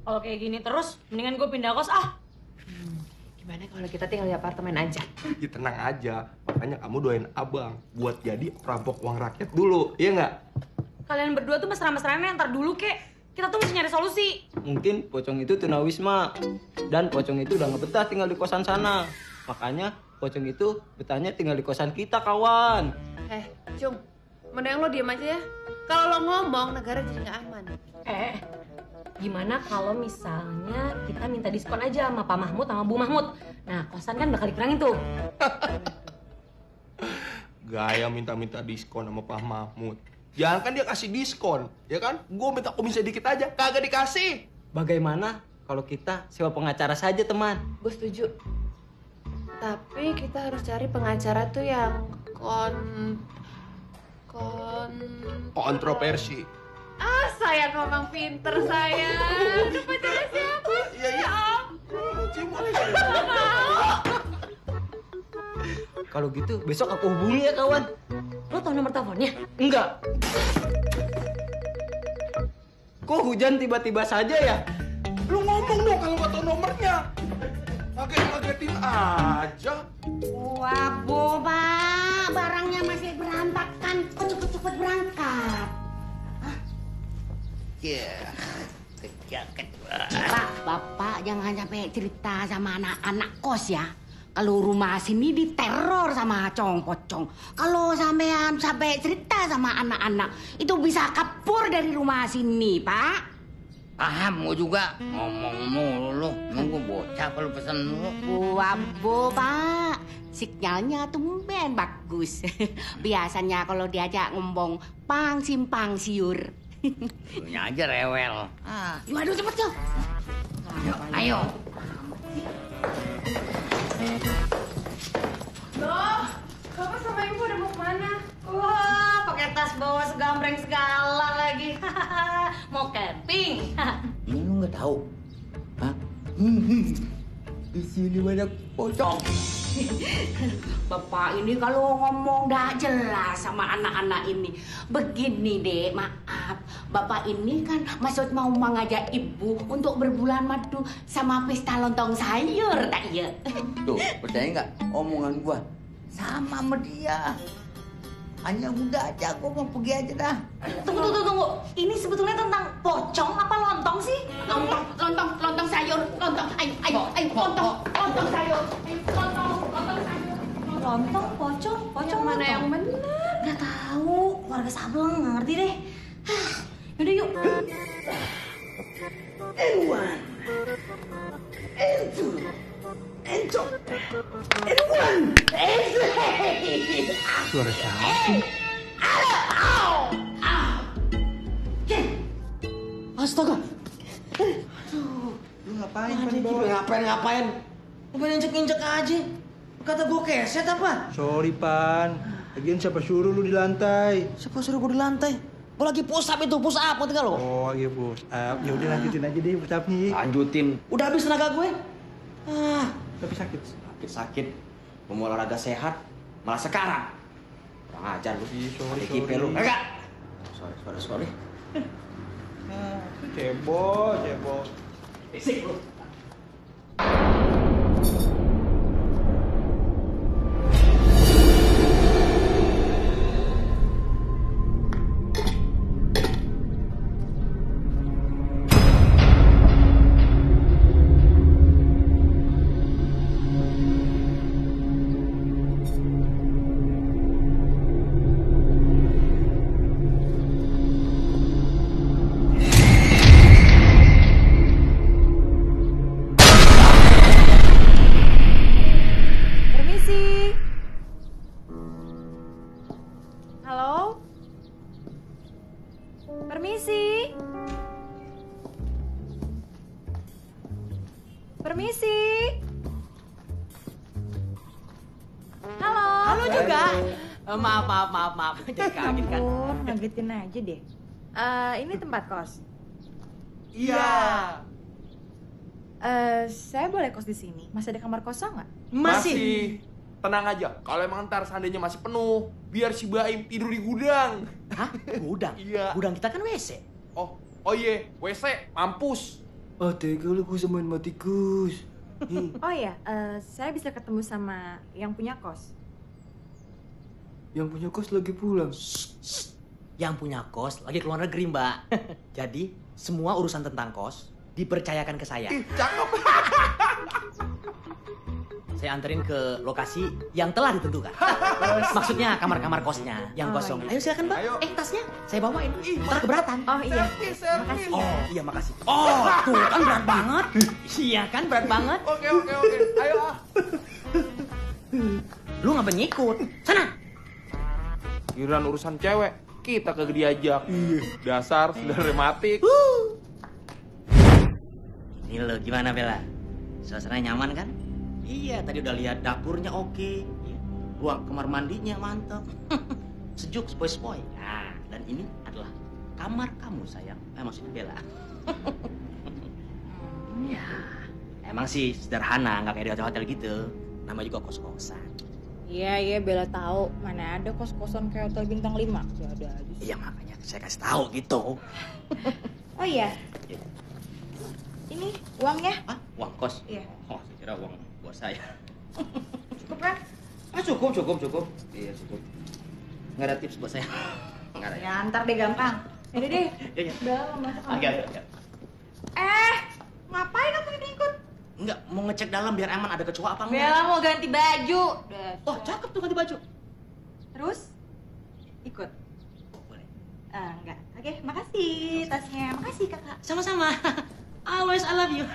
[SPEAKER 4] Kalau kayak gini terus, mendingan gue pindah kos ah.
[SPEAKER 5] Gimana kalau kita tinggal di apartemen aja?
[SPEAKER 1] Ya tenang aja, makanya kamu doain abang buat jadi perampok uang rakyat dulu, iya nggak?
[SPEAKER 4] Kalian berdua tuh mesra-mesranya ntar dulu kek. Kita tuh mesti nyari solusi.
[SPEAKER 9] Mungkin pocong itu tunawisma dan pocong itu udah nggak betah tinggal di kosan sana. Makanya pocong itu betahnya tinggal di kosan kita kawan.
[SPEAKER 5] Eh, Cung, mending lo diem aja ya. Kalau lo ngomong, negara jadi nggak aman.
[SPEAKER 4] Eh, gimana kalau misalnya kita minta diskon aja sama Pak Mahmud sama Bu Mahmud? Nah, kosan kan bakal dikurangin tuh.
[SPEAKER 1] Gaya minta-minta diskon sama Pak Mahmud. Jangan kan dia kasih diskon, ya kan? Gue minta komisi dikit aja, kagak dikasih.
[SPEAKER 9] Bagaimana kalau kita sewa pengacara saja teman?
[SPEAKER 5] Gue setuju. Tapi kita harus cari pengacara tuh yang kon... kon...
[SPEAKER 1] Kontroversi.
[SPEAKER 5] Ah, saya ngomong pinter saya. Itu pacarnya siapa?
[SPEAKER 1] Iya, iya.
[SPEAKER 9] Kalau gitu besok aku hubungi ya kawan.
[SPEAKER 4] Lo tau nomor teleponnya?
[SPEAKER 9] Enggak. Kok hujan tiba-tiba saja ya?
[SPEAKER 1] Lu ngomong dong kalau nggak tahu nomornya. Kaget-kagetin aja.
[SPEAKER 10] Wah, boba, barangnya masih berantakan. Kok cepet-cepet berangkat?
[SPEAKER 3] Ya, kejaket.
[SPEAKER 10] Pak, bapak jangan sampai cerita sama anak-anak kos ya. Kalau rumah sini diteror sama cong pocong. Kalau sampean sampai cerita sama anak-anak, itu bisa kabur dari rumah sini, Pak.
[SPEAKER 3] Paham gua juga ngomong mulu. Nunggu bocah kalau pesen mulu.
[SPEAKER 10] Wah, bo, Pak. Sinyalnya tumben bagus. Biasanya kalau diajak ngomong pang simpang siur.
[SPEAKER 3] Punya aja rewel. Ah,
[SPEAKER 10] Waduh, cepet tuh.
[SPEAKER 3] ayo.
[SPEAKER 5] Loh, Bapak sama Ibu udah mau ke mana?
[SPEAKER 4] Wah, pakai tas bawa segambreng segala lagi. Mau camping.
[SPEAKER 3] Ini lu nggak tahu? Hah? Di sini banyak pocong.
[SPEAKER 10] Bapak ini kalau ngomong dah jelas sama anak-anak ini. Begini dek, maaf. Bapak ini kan maksud mau mengajak ibu untuk berbulan madu sama pesta lontong sayur, tak iya?
[SPEAKER 3] Tuh, percaya nggak omongan gua? Sama sama dia. Hanya udah aja, gua mau pergi aja dah.
[SPEAKER 4] Tunggu, tunggu, tunggu. Ini sebetulnya tentang pocong apa lontong sih?
[SPEAKER 10] Lontong, lontong, lontong sayur, lontong, ayo, ayo, ayo, lontong, lontong sayur, ayo, lontong, lontong sayur.
[SPEAKER 4] Lontong, pocong, pocong
[SPEAKER 5] Mana yang benar?
[SPEAKER 4] Gak tahu, warga Sableng nggak ngerti deh. Yaudah yuk.
[SPEAKER 7] Suara siapa?
[SPEAKER 2] Astaga.
[SPEAKER 7] Lu ngapain
[SPEAKER 2] Ada
[SPEAKER 7] Pan
[SPEAKER 2] gitu
[SPEAKER 7] bawah?
[SPEAKER 2] ngapain ngapain? Lu injek-injek aja. Kata gue keset apa?
[SPEAKER 7] Sorry Pan. Lagian siapa suruh lu di lantai?
[SPEAKER 2] Siapa suruh gue di lantai? Gue lagi push up itu, push up ngerti gak lo?
[SPEAKER 7] Oh iya bos. Uh, ya udah lanjutin aja deh ucapnya.
[SPEAKER 2] Lanjutin. Udah habis tenaga gue. Ah,
[SPEAKER 7] Tapi sakit.
[SPEAKER 2] sakit-sakit. Mau olahraga sehat, malah sekarang. Kurang ajar lu.
[SPEAKER 7] Ih, sorry,
[SPEAKER 2] kiper lu.
[SPEAKER 7] sorry.
[SPEAKER 2] Enggak. Sorry, sorry, sorry.
[SPEAKER 7] Nah, cebol, cebol.
[SPEAKER 2] Berisik lu.
[SPEAKER 4] Ngagetin aja deh. Eh, ini tempat kos.
[SPEAKER 1] Iya.
[SPEAKER 4] Eh, saya boleh kos di sini. Masih ada kamar kosong nggak?
[SPEAKER 6] Masih.
[SPEAKER 1] tenang aja. Kalau emang ntar seandainya masih penuh, biar si Baim tidur di gudang.
[SPEAKER 6] Hah? Gudang?
[SPEAKER 1] Iya.
[SPEAKER 6] Gudang kita kan WC.
[SPEAKER 1] Oh, oh iya, WC, mampus.
[SPEAKER 9] Ah, tega lu gue samain mati Gus.
[SPEAKER 15] Oh ya, eh, saya bisa ketemu sama yang punya kos.
[SPEAKER 9] Yang punya kos lagi pulang.
[SPEAKER 6] Yang punya kos lagi keluar negeri, Mbak. Jadi, semua urusan tentang kos dipercayakan ke saya.
[SPEAKER 1] Ih, cakep.
[SPEAKER 6] Saya anterin ke lokasi yang telah ditentukan. Maksudnya kamar-kamar kosnya yang
[SPEAKER 15] Oh,
[SPEAKER 6] kosong.
[SPEAKER 15] iya.
[SPEAKER 6] Ayo silakan, Mbak.
[SPEAKER 1] Ayo.
[SPEAKER 6] Eh, tasnya saya bawain.
[SPEAKER 1] Ih,
[SPEAKER 6] Ntar keberatan.
[SPEAKER 15] Oh iya,
[SPEAKER 1] Servis, servis.
[SPEAKER 15] makasih ya.
[SPEAKER 6] Oh, iya makasih. Oh, tuh kan berat banget. Iya kan berat banget.
[SPEAKER 1] Oke, oke, oke. Ayo ah.
[SPEAKER 6] Lu ngapain ngikut? Sana.
[SPEAKER 1] Giliran urusan cewek, kita kagak diajak. Dasar sudah rematik.
[SPEAKER 6] Ini lo gimana Bella? Suasananya nyaman kan? Iya, tadi udah lihat dapurnya oke. Iya. Ruang kamar mandinya mantap. Sejuk sepoi-sepoi. Nah, dan ini adalah kamar kamu sayang. Eh maksudnya Bella. ya, emang sih sederhana, nggak kayak di hotel-hotel gitu. Nama juga kos-kosan.
[SPEAKER 15] Iya, iya Bella tahu. Mana ada kos-kosan kayak hotel bintang 5. Ya ada aja.
[SPEAKER 6] Iya makanya saya kasih tahu gitu.
[SPEAKER 15] Oh iya.
[SPEAKER 6] Iya.
[SPEAKER 15] Ini uangnya.
[SPEAKER 6] Ah, uang kos?
[SPEAKER 15] Iya.
[SPEAKER 6] Oh, saya kira uang buat saya.
[SPEAKER 15] Cukup kan?
[SPEAKER 6] Ah, cukup, cukup, cukup. Iya, cukup. Nggak ada tips buat saya. Nggak ada ya.
[SPEAKER 15] Ya, ntar deh gampang. Yaudah deh.
[SPEAKER 6] Iya, iya.
[SPEAKER 15] Udah, masuk.
[SPEAKER 6] Agak, agak, agak.
[SPEAKER 15] Eh, ngapain kamu ini?
[SPEAKER 6] Enggak, mau ngecek dalam biar aman ada kecoa apa enggak.
[SPEAKER 15] Bella mau ganti baju.
[SPEAKER 6] Oh, cakep tuh ganti baju.
[SPEAKER 15] Terus ikut.
[SPEAKER 6] Boleh.
[SPEAKER 15] Ah, enggak. Oke, makasih tasnya. Makasih kakak.
[SPEAKER 6] Sama-sama. Always I love you.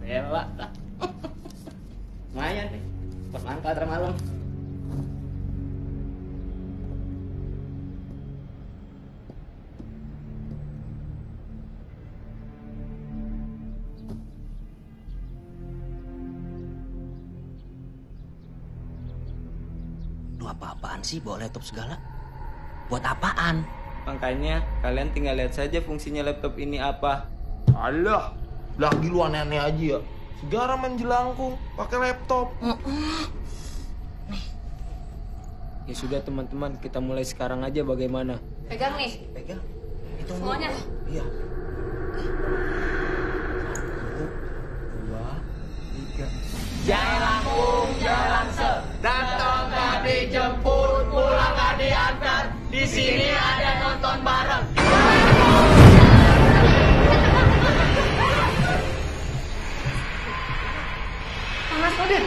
[SPEAKER 6] Bella. Lumayan nih. Buat mangkal ntar malam. Apa-apaan sih bawa laptop segala? Buat apaan?
[SPEAKER 9] Makanya kalian tinggal lihat saja fungsinya laptop ini apa.
[SPEAKER 1] Alah, lagi lu aneh-aneh aja ya. Segara main jelangkung, pakai laptop.
[SPEAKER 9] Ya sudah teman-teman, kita mulai sekarang aja bagaimana?
[SPEAKER 15] Pegang nih.
[SPEAKER 6] Pegang. Itu
[SPEAKER 15] Semuanya.
[SPEAKER 6] Iya.
[SPEAKER 9] Dua, tiga.
[SPEAKER 1] Datang gak dijemput, pulang gak diantar. Di sini ada nonton bareng.
[SPEAKER 15] Panas udah.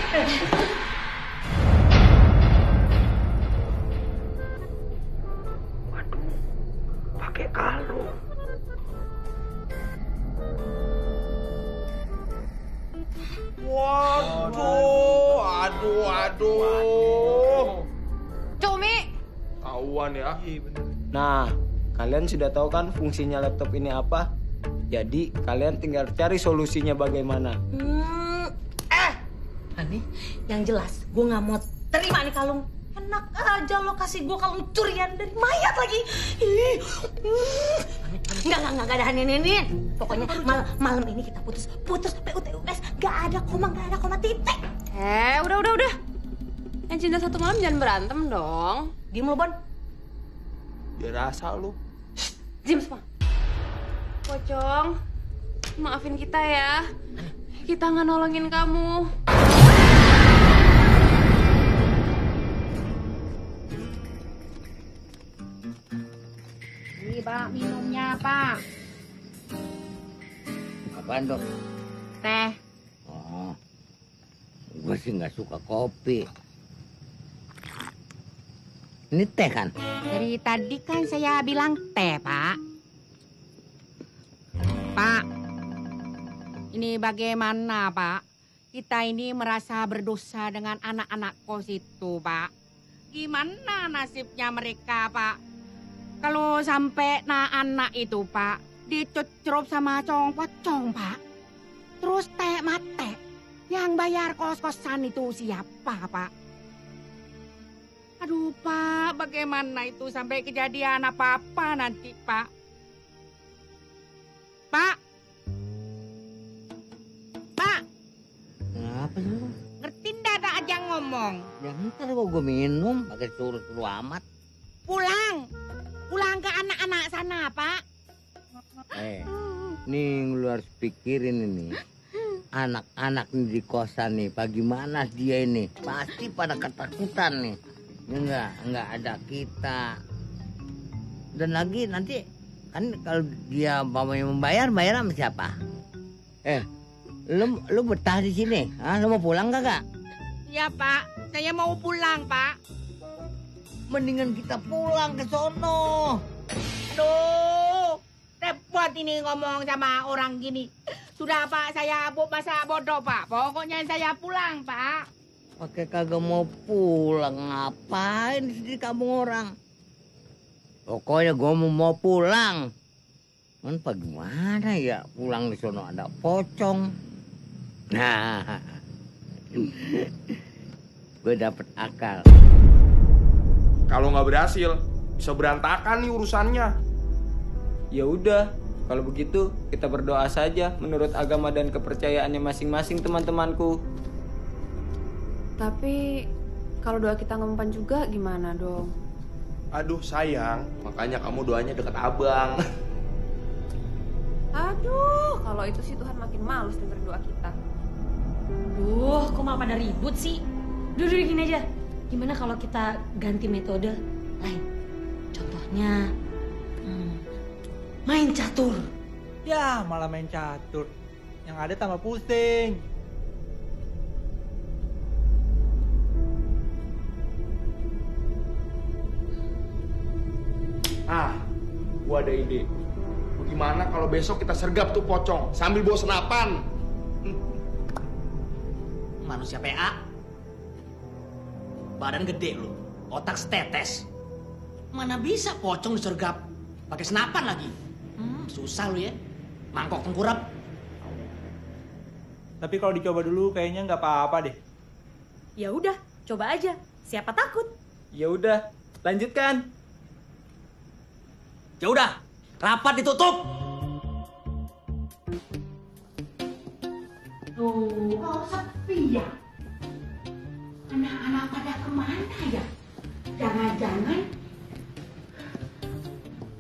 [SPEAKER 9] Pakai kalung.
[SPEAKER 1] Waduh, aduh, aduh.
[SPEAKER 15] Cumi.
[SPEAKER 1] Tahuan ya.
[SPEAKER 9] Nah, kalian sudah tahu kan fungsinya laptop ini apa? Jadi kalian tinggal cari solusinya bagaimana.
[SPEAKER 4] Hmm, eh, Ani, yang jelas gue nggak mau terima nih kalung. Enak aja lo kasih gue kalung curian dari mayat lagi. Ih, hmm. Enggak, enggak, enggak, enggak ada aneh-aneh. Pokoknya mal- malam ini kita putus, putus PUTUS. Gak ada koma, gak ada koma titik.
[SPEAKER 5] Eh, udah, udah, udah. Yang cinta satu malam jangan berantem dong.
[SPEAKER 4] Diem lo, Bon.
[SPEAKER 1] Dia rasa lu.
[SPEAKER 4] Diem semua.
[SPEAKER 5] Pocong, maafin kita ya. Kita nggak nolongin kamu.
[SPEAKER 16] Ini pak minumnya pak.
[SPEAKER 3] Apaan dok?
[SPEAKER 16] Teh.
[SPEAKER 3] Oh, gue sih nggak suka kopi. Ini teh kan?
[SPEAKER 16] Dari tadi kan saya bilang teh pak. Pak. Ini bagaimana pak? Kita ini merasa berdosa dengan anak-anak kos itu pak. Gimana nasibnya mereka pak? Kalau sampai na anak itu pak dicucrup sama cong pocong pak. Terus teh mate. Yang bayar kos-kosan itu siapa pak? Aduh pak, bagaimana itu sampai kejadian apa-apa nanti pak? Pak? Pak,
[SPEAKER 3] Kenapa sih lu?
[SPEAKER 16] ngerti nggak ada aja ngomong?
[SPEAKER 3] Ya ntar kok gue minum pakai suruh-suruh amat.
[SPEAKER 10] Pulang. Pulang ke anak-anak sana, Pak.
[SPEAKER 3] Eh, nih lu harus pikirin ini. Anak-anak di kosan nih, bagaimana dia ini? Pasti pada ketakutan nih. Enggak, enggak ada kita. Dan lagi nanti kan kalau dia mau membayar, bayar sama siapa? Eh, lu lu betah di sini? Ah, lu mau pulang kagak?
[SPEAKER 10] Ya, Pak. Saya mau pulang, Pak.
[SPEAKER 3] Mendingan kita pulang ke sono.
[SPEAKER 10] Aduh, repot ini ngomong sama orang gini. Sudah Pak, saya bu masa bodoh Pak. Pokoknya saya pulang Pak.
[SPEAKER 3] Pakai kagak mau pulang ngapain di kampung orang? Pokoknya gue mau mau pulang. Kan bagaimana ya pulang di sono ada pocong. Nah, gue dapet akal.
[SPEAKER 1] Kalau nggak berhasil, bisa berantakan nih urusannya.
[SPEAKER 9] Ya udah, kalau begitu kita berdoa saja menurut agama dan kepercayaannya masing-masing teman-temanku.
[SPEAKER 5] Tapi kalau doa kita ngempan juga gimana dong?
[SPEAKER 1] Aduh sayang, makanya kamu doanya deket abang.
[SPEAKER 5] Aduh, kalau itu sih Tuhan makin males denger doa kita.
[SPEAKER 4] Duh, kok malah pada ribut sih? Duh, duh, gini aja. Gimana kalau kita ganti metode lain? Contohnya, hmm, main catur.
[SPEAKER 7] Ya, malah main catur. Yang ada tambah pusing.
[SPEAKER 1] Ah, gua ada ide. Bagaimana kalau besok kita sergap tuh pocong sambil bawa senapan?
[SPEAKER 6] Manusia PA. Badan gede lu, otak setetes. Mana bisa pocong disergap pakai senapan lagi? Hmm, susah lu ya. Mangkok tengkurap.
[SPEAKER 7] Tapi kalau dicoba dulu kayaknya nggak apa-apa deh.
[SPEAKER 4] Ya udah, coba aja. Siapa takut?
[SPEAKER 9] Ya udah, lanjutkan.
[SPEAKER 6] Ya udah, rapat ditutup.
[SPEAKER 10] Tuh, kok sepi ya? Anak-anak pada ke mana ya? Jangan-jangan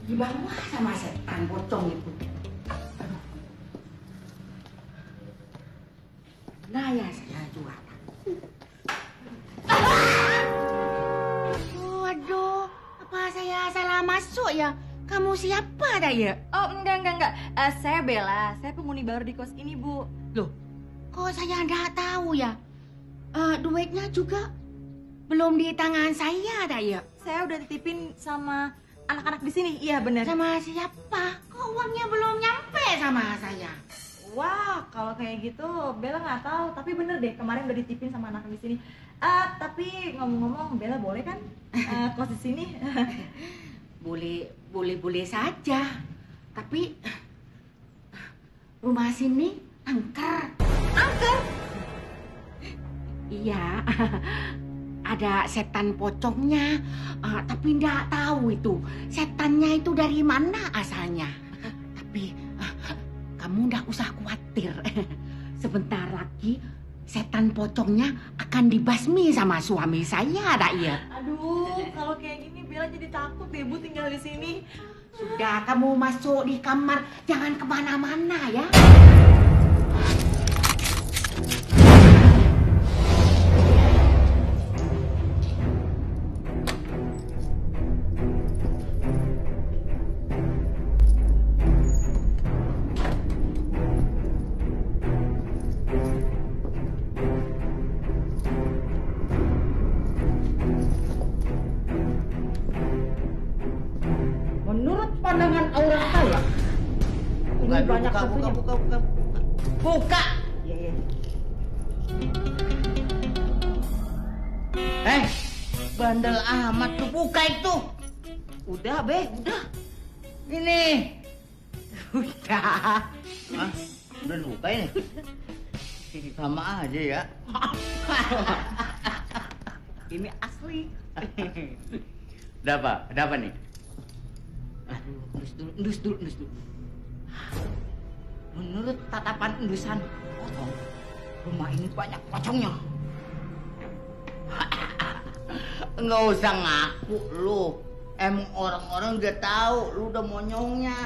[SPEAKER 10] dibawa sama setan pocong itu. Aduh. Nah ya saya jual. Waduh, apa saya salah masuk ya? Kamu siapa dah ya?
[SPEAKER 15] Oh enggak enggak enggak, Eh, saya Bella, saya penghuni baru di kos ini bu.
[SPEAKER 10] Loh, kok saya nggak tahu ya? Eh, duitnya juga belum di tangan saya dah ya?
[SPEAKER 15] Saya udah titipin sama anak-anak di sini, iya benar.
[SPEAKER 10] Sama siapa? Kok uangnya belum nyampe sama saya?
[SPEAKER 15] Wah, kalau kayak gitu Bella nggak tahu, tapi bener deh kemarin udah dititipin sama anak di sini. Ah, tapi ngomong-ngomong Bella boleh kan eh, kos di sini?
[SPEAKER 10] Boleh, boleh, boleh saja. Tapi rumah sini angker.
[SPEAKER 15] Angker?
[SPEAKER 10] Iya, ada setan pocongnya. Ah, tapi nggak tahu itu setannya itu dari mana asalnya. Tapi ah, kamu nggak usah khawatir. Sebentar lagi setan pocongnya akan dibasmi sama suami saya, dak ya.
[SPEAKER 15] Aduh, kalau kayak gini Bella jadi takut deh bu tinggal di sini.
[SPEAKER 10] Sudah kamu masuk di kamar, jangan
[SPEAKER 6] ke mana-mana ya.
[SPEAKER 3] Udah, Be, udah.
[SPEAKER 6] Ini.
[SPEAKER 3] Udah.
[SPEAKER 6] Hah? Udah dibuka ini? Sama aja ya.
[SPEAKER 3] Ini asli.
[SPEAKER 6] Ada apa? Ada apa nih?
[SPEAKER 3] Endus dulu, endus dulu, endus dulu. Menurut tatapan endusan pocong, rumah ini banyak pocongnya. nggak usah ngaku lu. Emang orang-orang udah tahu lu udah monyongnya.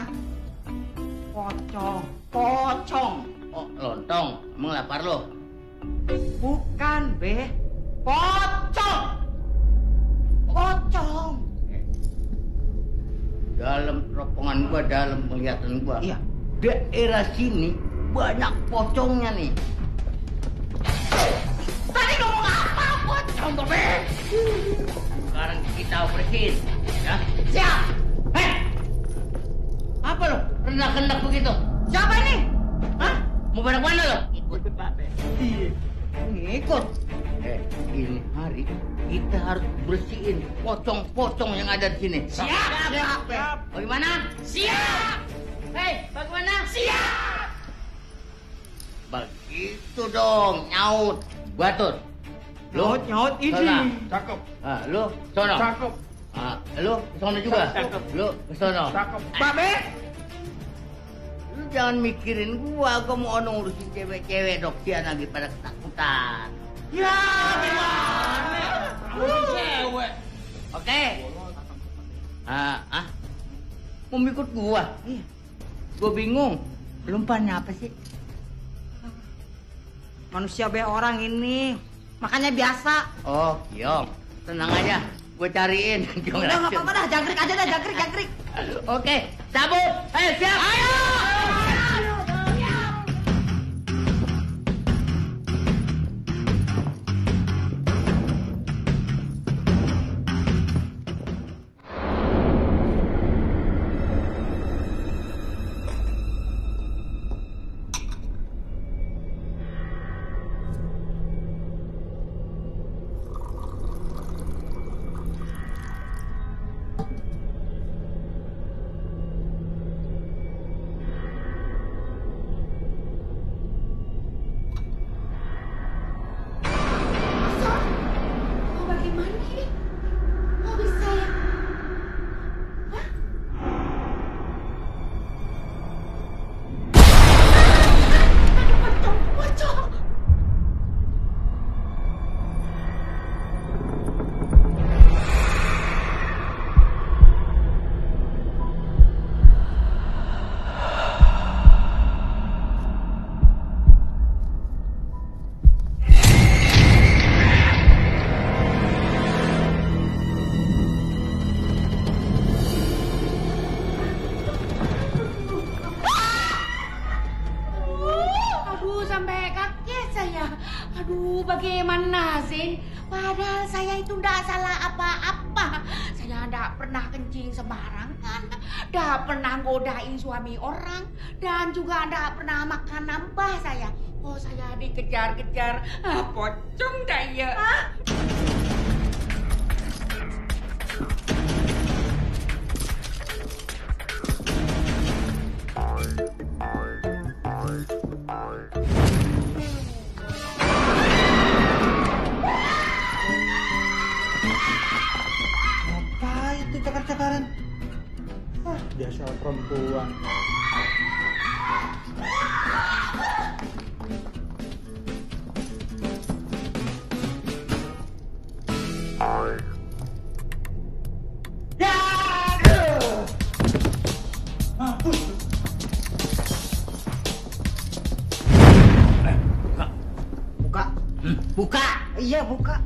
[SPEAKER 3] Pocong, pocong. Oh, lontong. Emang lapar lo? Bukan, Be. Pocong. Pocong. Dalam teropongan gua, dalam penglihatan gua. Iya. Daerah sini banyak pocongnya nih. Tadi ngomong apa pocong, Be? Sekarang kita bersihin, ya. Siap. Hei, apa lo? Rendah-rendah begitu. Siapa ini? Hah? Mau pada mana lo? Ikut, Pak. Iya. Ikut. Eh, ini hari kita harus bersihin pocong-pocong yang ada di sini. Siap. Siap. Bagaimana? Siap. Hei, bagaimana? Siap. Begitu dong, nyaut. Batut. Lu nyaut ini.
[SPEAKER 1] Cakep.
[SPEAKER 3] Ah, lu sono.
[SPEAKER 1] Cakep.
[SPEAKER 3] Ah, lu sono juga.
[SPEAKER 1] Cakep.
[SPEAKER 3] Lu sono.
[SPEAKER 1] Cakep. Pak Be.
[SPEAKER 3] Lu jangan mikirin gua, gua mau ono ngurusin cewek-cewek dok dia lagi pada ketakutan. Ya, gimana? Ngurusin cewek. Oke. Ah, ah. Mau ikut gua? Iya. Gua bingung. Lu mpanya apa sih?
[SPEAKER 10] Manusia be orang ini. Makanya biasa.
[SPEAKER 3] Oh, Kiong. Tenang aja. Gue cariin. Kiong
[SPEAKER 10] Udah nggak apa-apa dah, jangkrik aja dah, jangkrik, jangkrik.
[SPEAKER 3] Oke, cabut. Eh, siap. Ayo.
[SPEAKER 10] Oh, sampai kaget saya. Aduh, bagaimana, Zin? Padahal saya itu tidak salah apa-apa. Saya tidak pernah kencing sembarangan. Tidak pernah godain suami orang. Dan juga tidak pernah makan nambah saya. Oh, saya dikejar-kejar. Ah, pocong daya.
[SPEAKER 7] Apa itu cakar-cakaran? Ah, biasa perempuan.
[SPEAKER 3] Buka. Buka.
[SPEAKER 10] Iya, buka.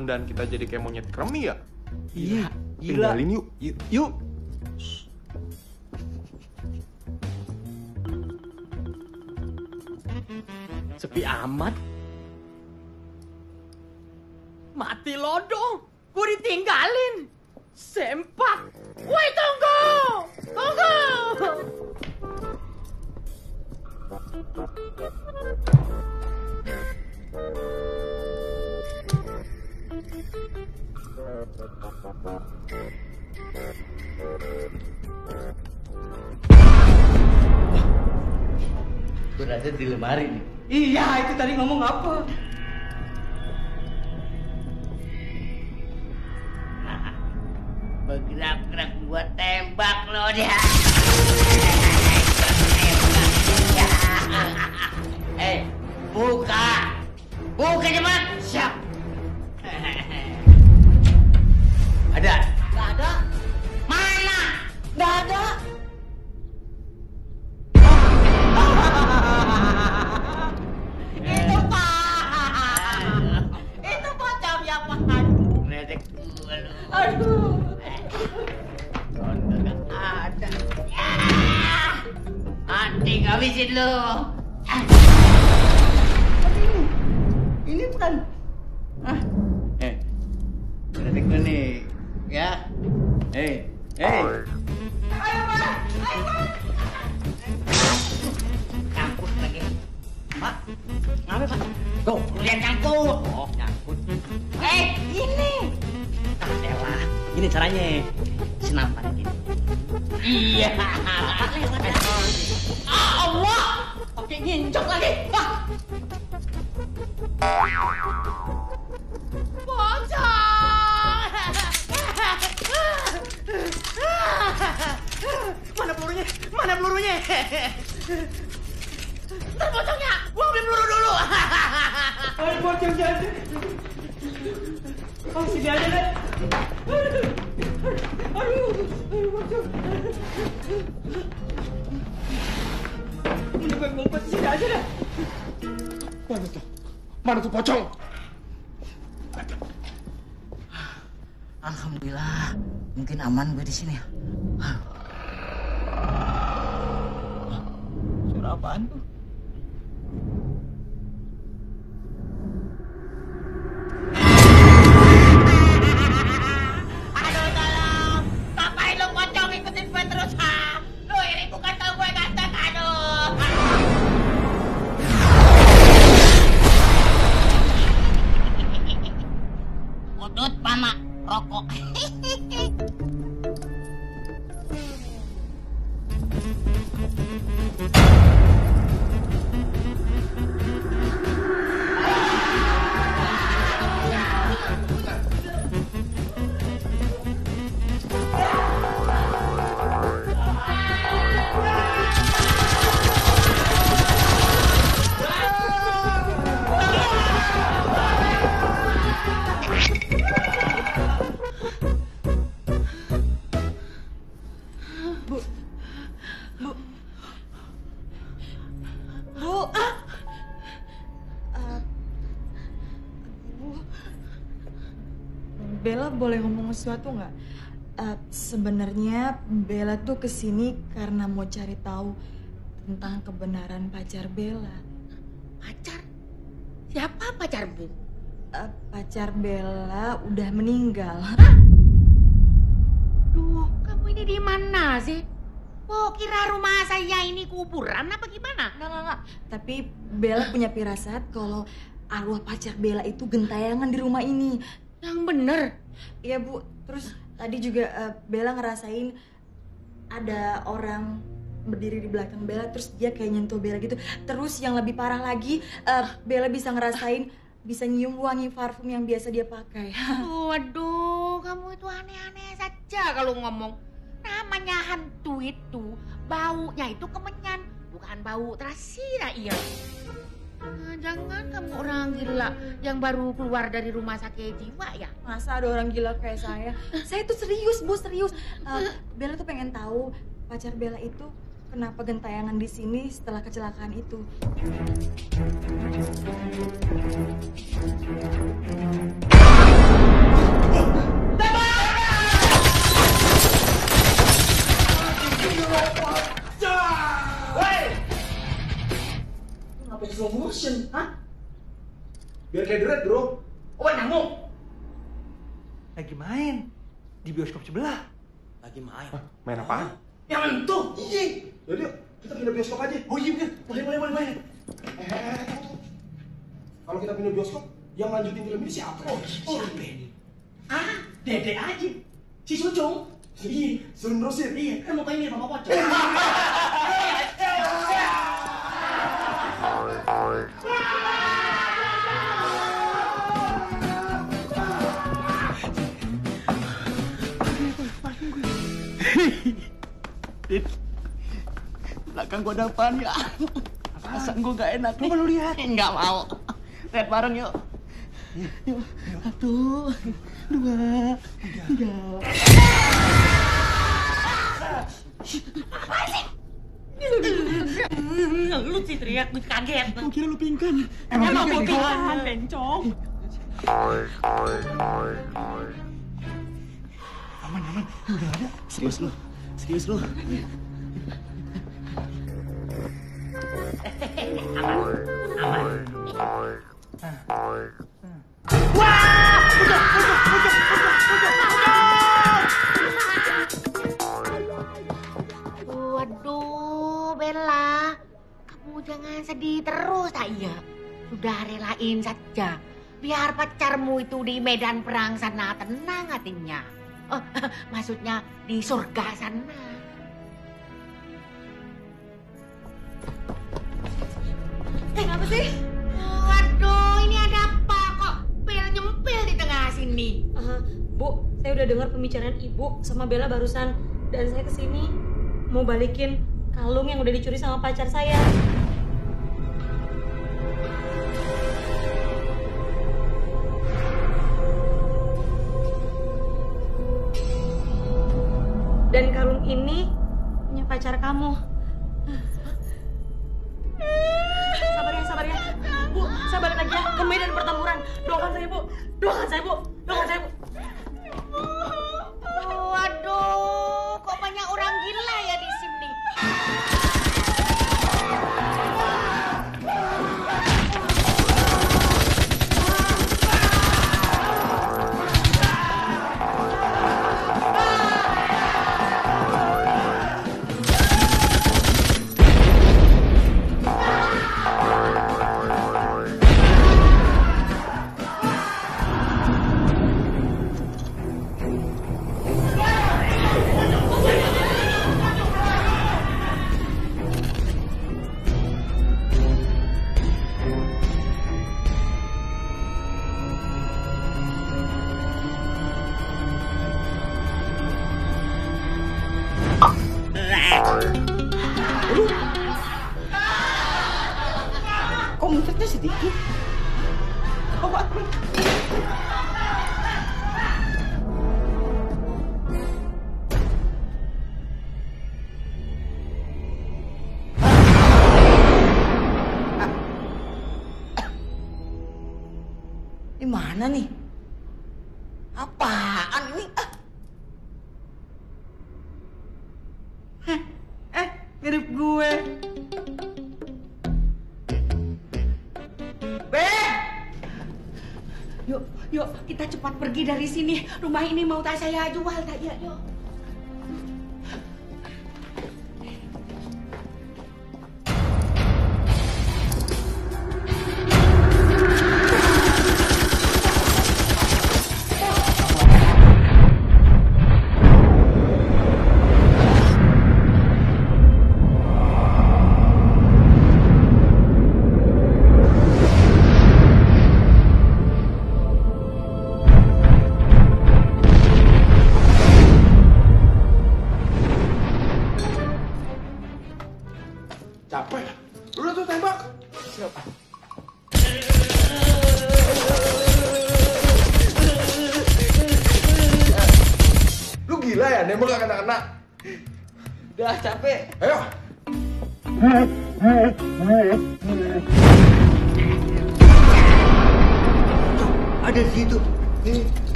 [SPEAKER 1] Komandan kita jadi kayak monyet kremi ya?
[SPEAKER 3] Iya. Gila.
[SPEAKER 1] Tinggalin yuk.
[SPEAKER 3] Yuk. Yuk. Sepi amat. Ini bukan.
[SPEAKER 6] Ah. Eh. Gua nih. Ya. Eh. Eh.
[SPEAKER 17] Ayo Pak. Ayo Pak.
[SPEAKER 6] Nyangkut lagi.
[SPEAKER 3] Pak, ngapa Pak?
[SPEAKER 6] Tuh, lihat nyangkut.
[SPEAKER 3] Oh, nyangkut.
[SPEAKER 6] Eh, ini.
[SPEAKER 3] Ah, elah. Gini caranya.
[SPEAKER 6] Senapan gini. Iya.
[SPEAKER 3] Ah, Allah. Pakai nginjok lagi. Ah. Mana pelurunya? Mana pelurunya? Ntar pocongnya, gua ambil peluru dulu. Ayo pocong jadi. Oh, sini aja deh. Aduh, aduh, aduh, pocong. Ini gue ngumpet sini aja deh.
[SPEAKER 1] Mana tuh? Mana tuh pocong?
[SPEAKER 6] Alhamdulillah, mungkin aman gue di sini ya.
[SPEAKER 3] Suara apaan tuh?
[SPEAKER 15] Bella boleh ngomong sesuatu nggak? Eh, Sebenarnya Bella tuh ke sini karena mau cari tahu tentang kebenaran pacar Bella.
[SPEAKER 10] Pacar? Siapa pacarmu?
[SPEAKER 15] Eh, pacar Bella udah meninggal.
[SPEAKER 10] Duh, kamu ini di mana sih? Oh, kira rumah saya ini kuburan apa gimana?
[SPEAKER 15] Nggak, nggak, nggak. Tapi Bella punya firasat kalau arwah pacar Bella itu gentayangan di rumah ini.
[SPEAKER 10] Yang bener.
[SPEAKER 15] Iya bu, terus tadi juga eh, Bella ngerasain ada orang berdiri di belakang Bella terus dia kayak nyentuh Bella gitu. Terus yang lebih parah lagi, eh, Bella bisa ngerasain bisa nyium wangi parfum yang biasa dia pakai.
[SPEAKER 10] Waduh, kamu itu aneh-aneh saja kalau ngomong. Namanya hantu itu, baunya itu kemenyan, bukan bau terasira iya. Nah, jangan kamu orang gila yang baru keluar dari rumah sakit jiwa ya.
[SPEAKER 15] Masa ada orang gila kayak saya? saya tuh serius, Bu, serius. Eh, Bella tuh pengen tahu pacar Bella itu kenapa gentayangan di sini setelah kecelakaan itu.
[SPEAKER 8] Ngapain slow motion? Hah?
[SPEAKER 1] Biar kayak deret bro.
[SPEAKER 8] Oh, nyamuk.
[SPEAKER 7] Lagi main di bioskop sebelah.
[SPEAKER 8] Lagi main.
[SPEAKER 1] Main apaan?
[SPEAKER 8] Yang itu.
[SPEAKER 1] Iya. Yaudah, kita pindah bioskop aja.
[SPEAKER 8] Oh iya bener. Boleh, boleh, boleh, boleh.
[SPEAKER 1] Eh. Kalau kita pindah bioskop, yang lanjutin film ini siapa?
[SPEAKER 8] Oh, siapa ini? Ah, Dede aja. Si Sucung. Iya.
[SPEAKER 1] Sun Rosin.
[SPEAKER 8] Iya, kan mukanya mirip sama pocong.
[SPEAKER 6] Belakang gua ada apaan ya? Perasaan gua gak enak
[SPEAKER 7] lu lihat.
[SPEAKER 6] Nggak mau. Lihat bareng yuk. Yuk. Satu, dua, tiga.
[SPEAKER 2] Lu sih teriak, gue kaget.
[SPEAKER 6] Gua kira lu pingkan.
[SPEAKER 2] Emang gue pingsan, bencong.
[SPEAKER 7] Aman, aman. Udah ada.
[SPEAKER 6] Serius lu. Serius lu.
[SPEAKER 10] Saja. Biar pacarmu itu di medan perang sana tenang hatinya. Oh, maksudnya di surga sana.
[SPEAKER 15] Eh, apa sih?
[SPEAKER 10] Waduh, ini ada apa kok? Bel nyempil di tengah sini.
[SPEAKER 4] Ah, Bu, saya udah dengar pembicaraan Ibu sama Bella barusan dan saya ke sini mau balikin kalung yang udah dicuri sama pacar saya.
[SPEAKER 10] Mana nih? Apaan ini? Ah. Heh, eh, mirip gue. Yuk, yuk, kita cepat pergi dari sini. Rumah ini mau tak saya jual, tak ya, yuk.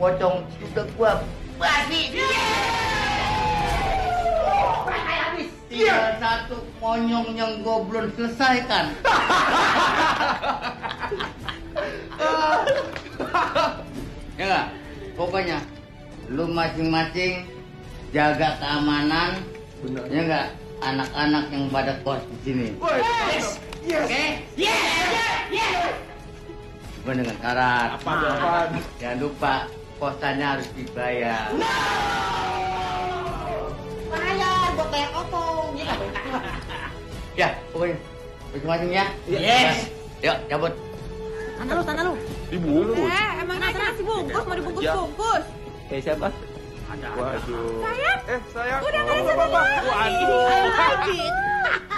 [SPEAKER 3] Pocong-pocong sudah gua bagi. Tinggal satu monyong yang gua belum selesaikan. ya nggak? Pokoknya lu masing-masing jaga keamanan.
[SPEAKER 1] Benar.
[SPEAKER 3] Ya nggak? Anak-anak yang pada kos di sini.
[SPEAKER 1] Yes. Yes.
[SPEAKER 3] Oke? Cuma dengan syarat.
[SPEAKER 1] Apa?
[SPEAKER 3] Jangan lupa kosannya harus dibayar.
[SPEAKER 10] Bayar buat bayar potong. Ya.
[SPEAKER 3] Ya, pokoknya masing-masing ya.
[SPEAKER 6] Yes.
[SPEAKER 3] Yuk, cabut.
[SPEAKER 4] Tanah lu, tanah lu.
[SPEAKER 1] Dibungkus.
[SPEAKER 15] Eh, emang nasi bungkus mau dibungkus-bungkus.
[SPEAKER 9] Eh siapa?
[SPEAKER 1] Waduh.
[SPEAKER 15] Sayang.
[SPEAKER 1] Eh, sayang.
[SPEAKER 15] Udah
[SPEAKER 1] Oh,
[SPEAKER 15] lagi.
[SPEAKER 1] Waduh.
[SPEAKER 15] Ayo lagi.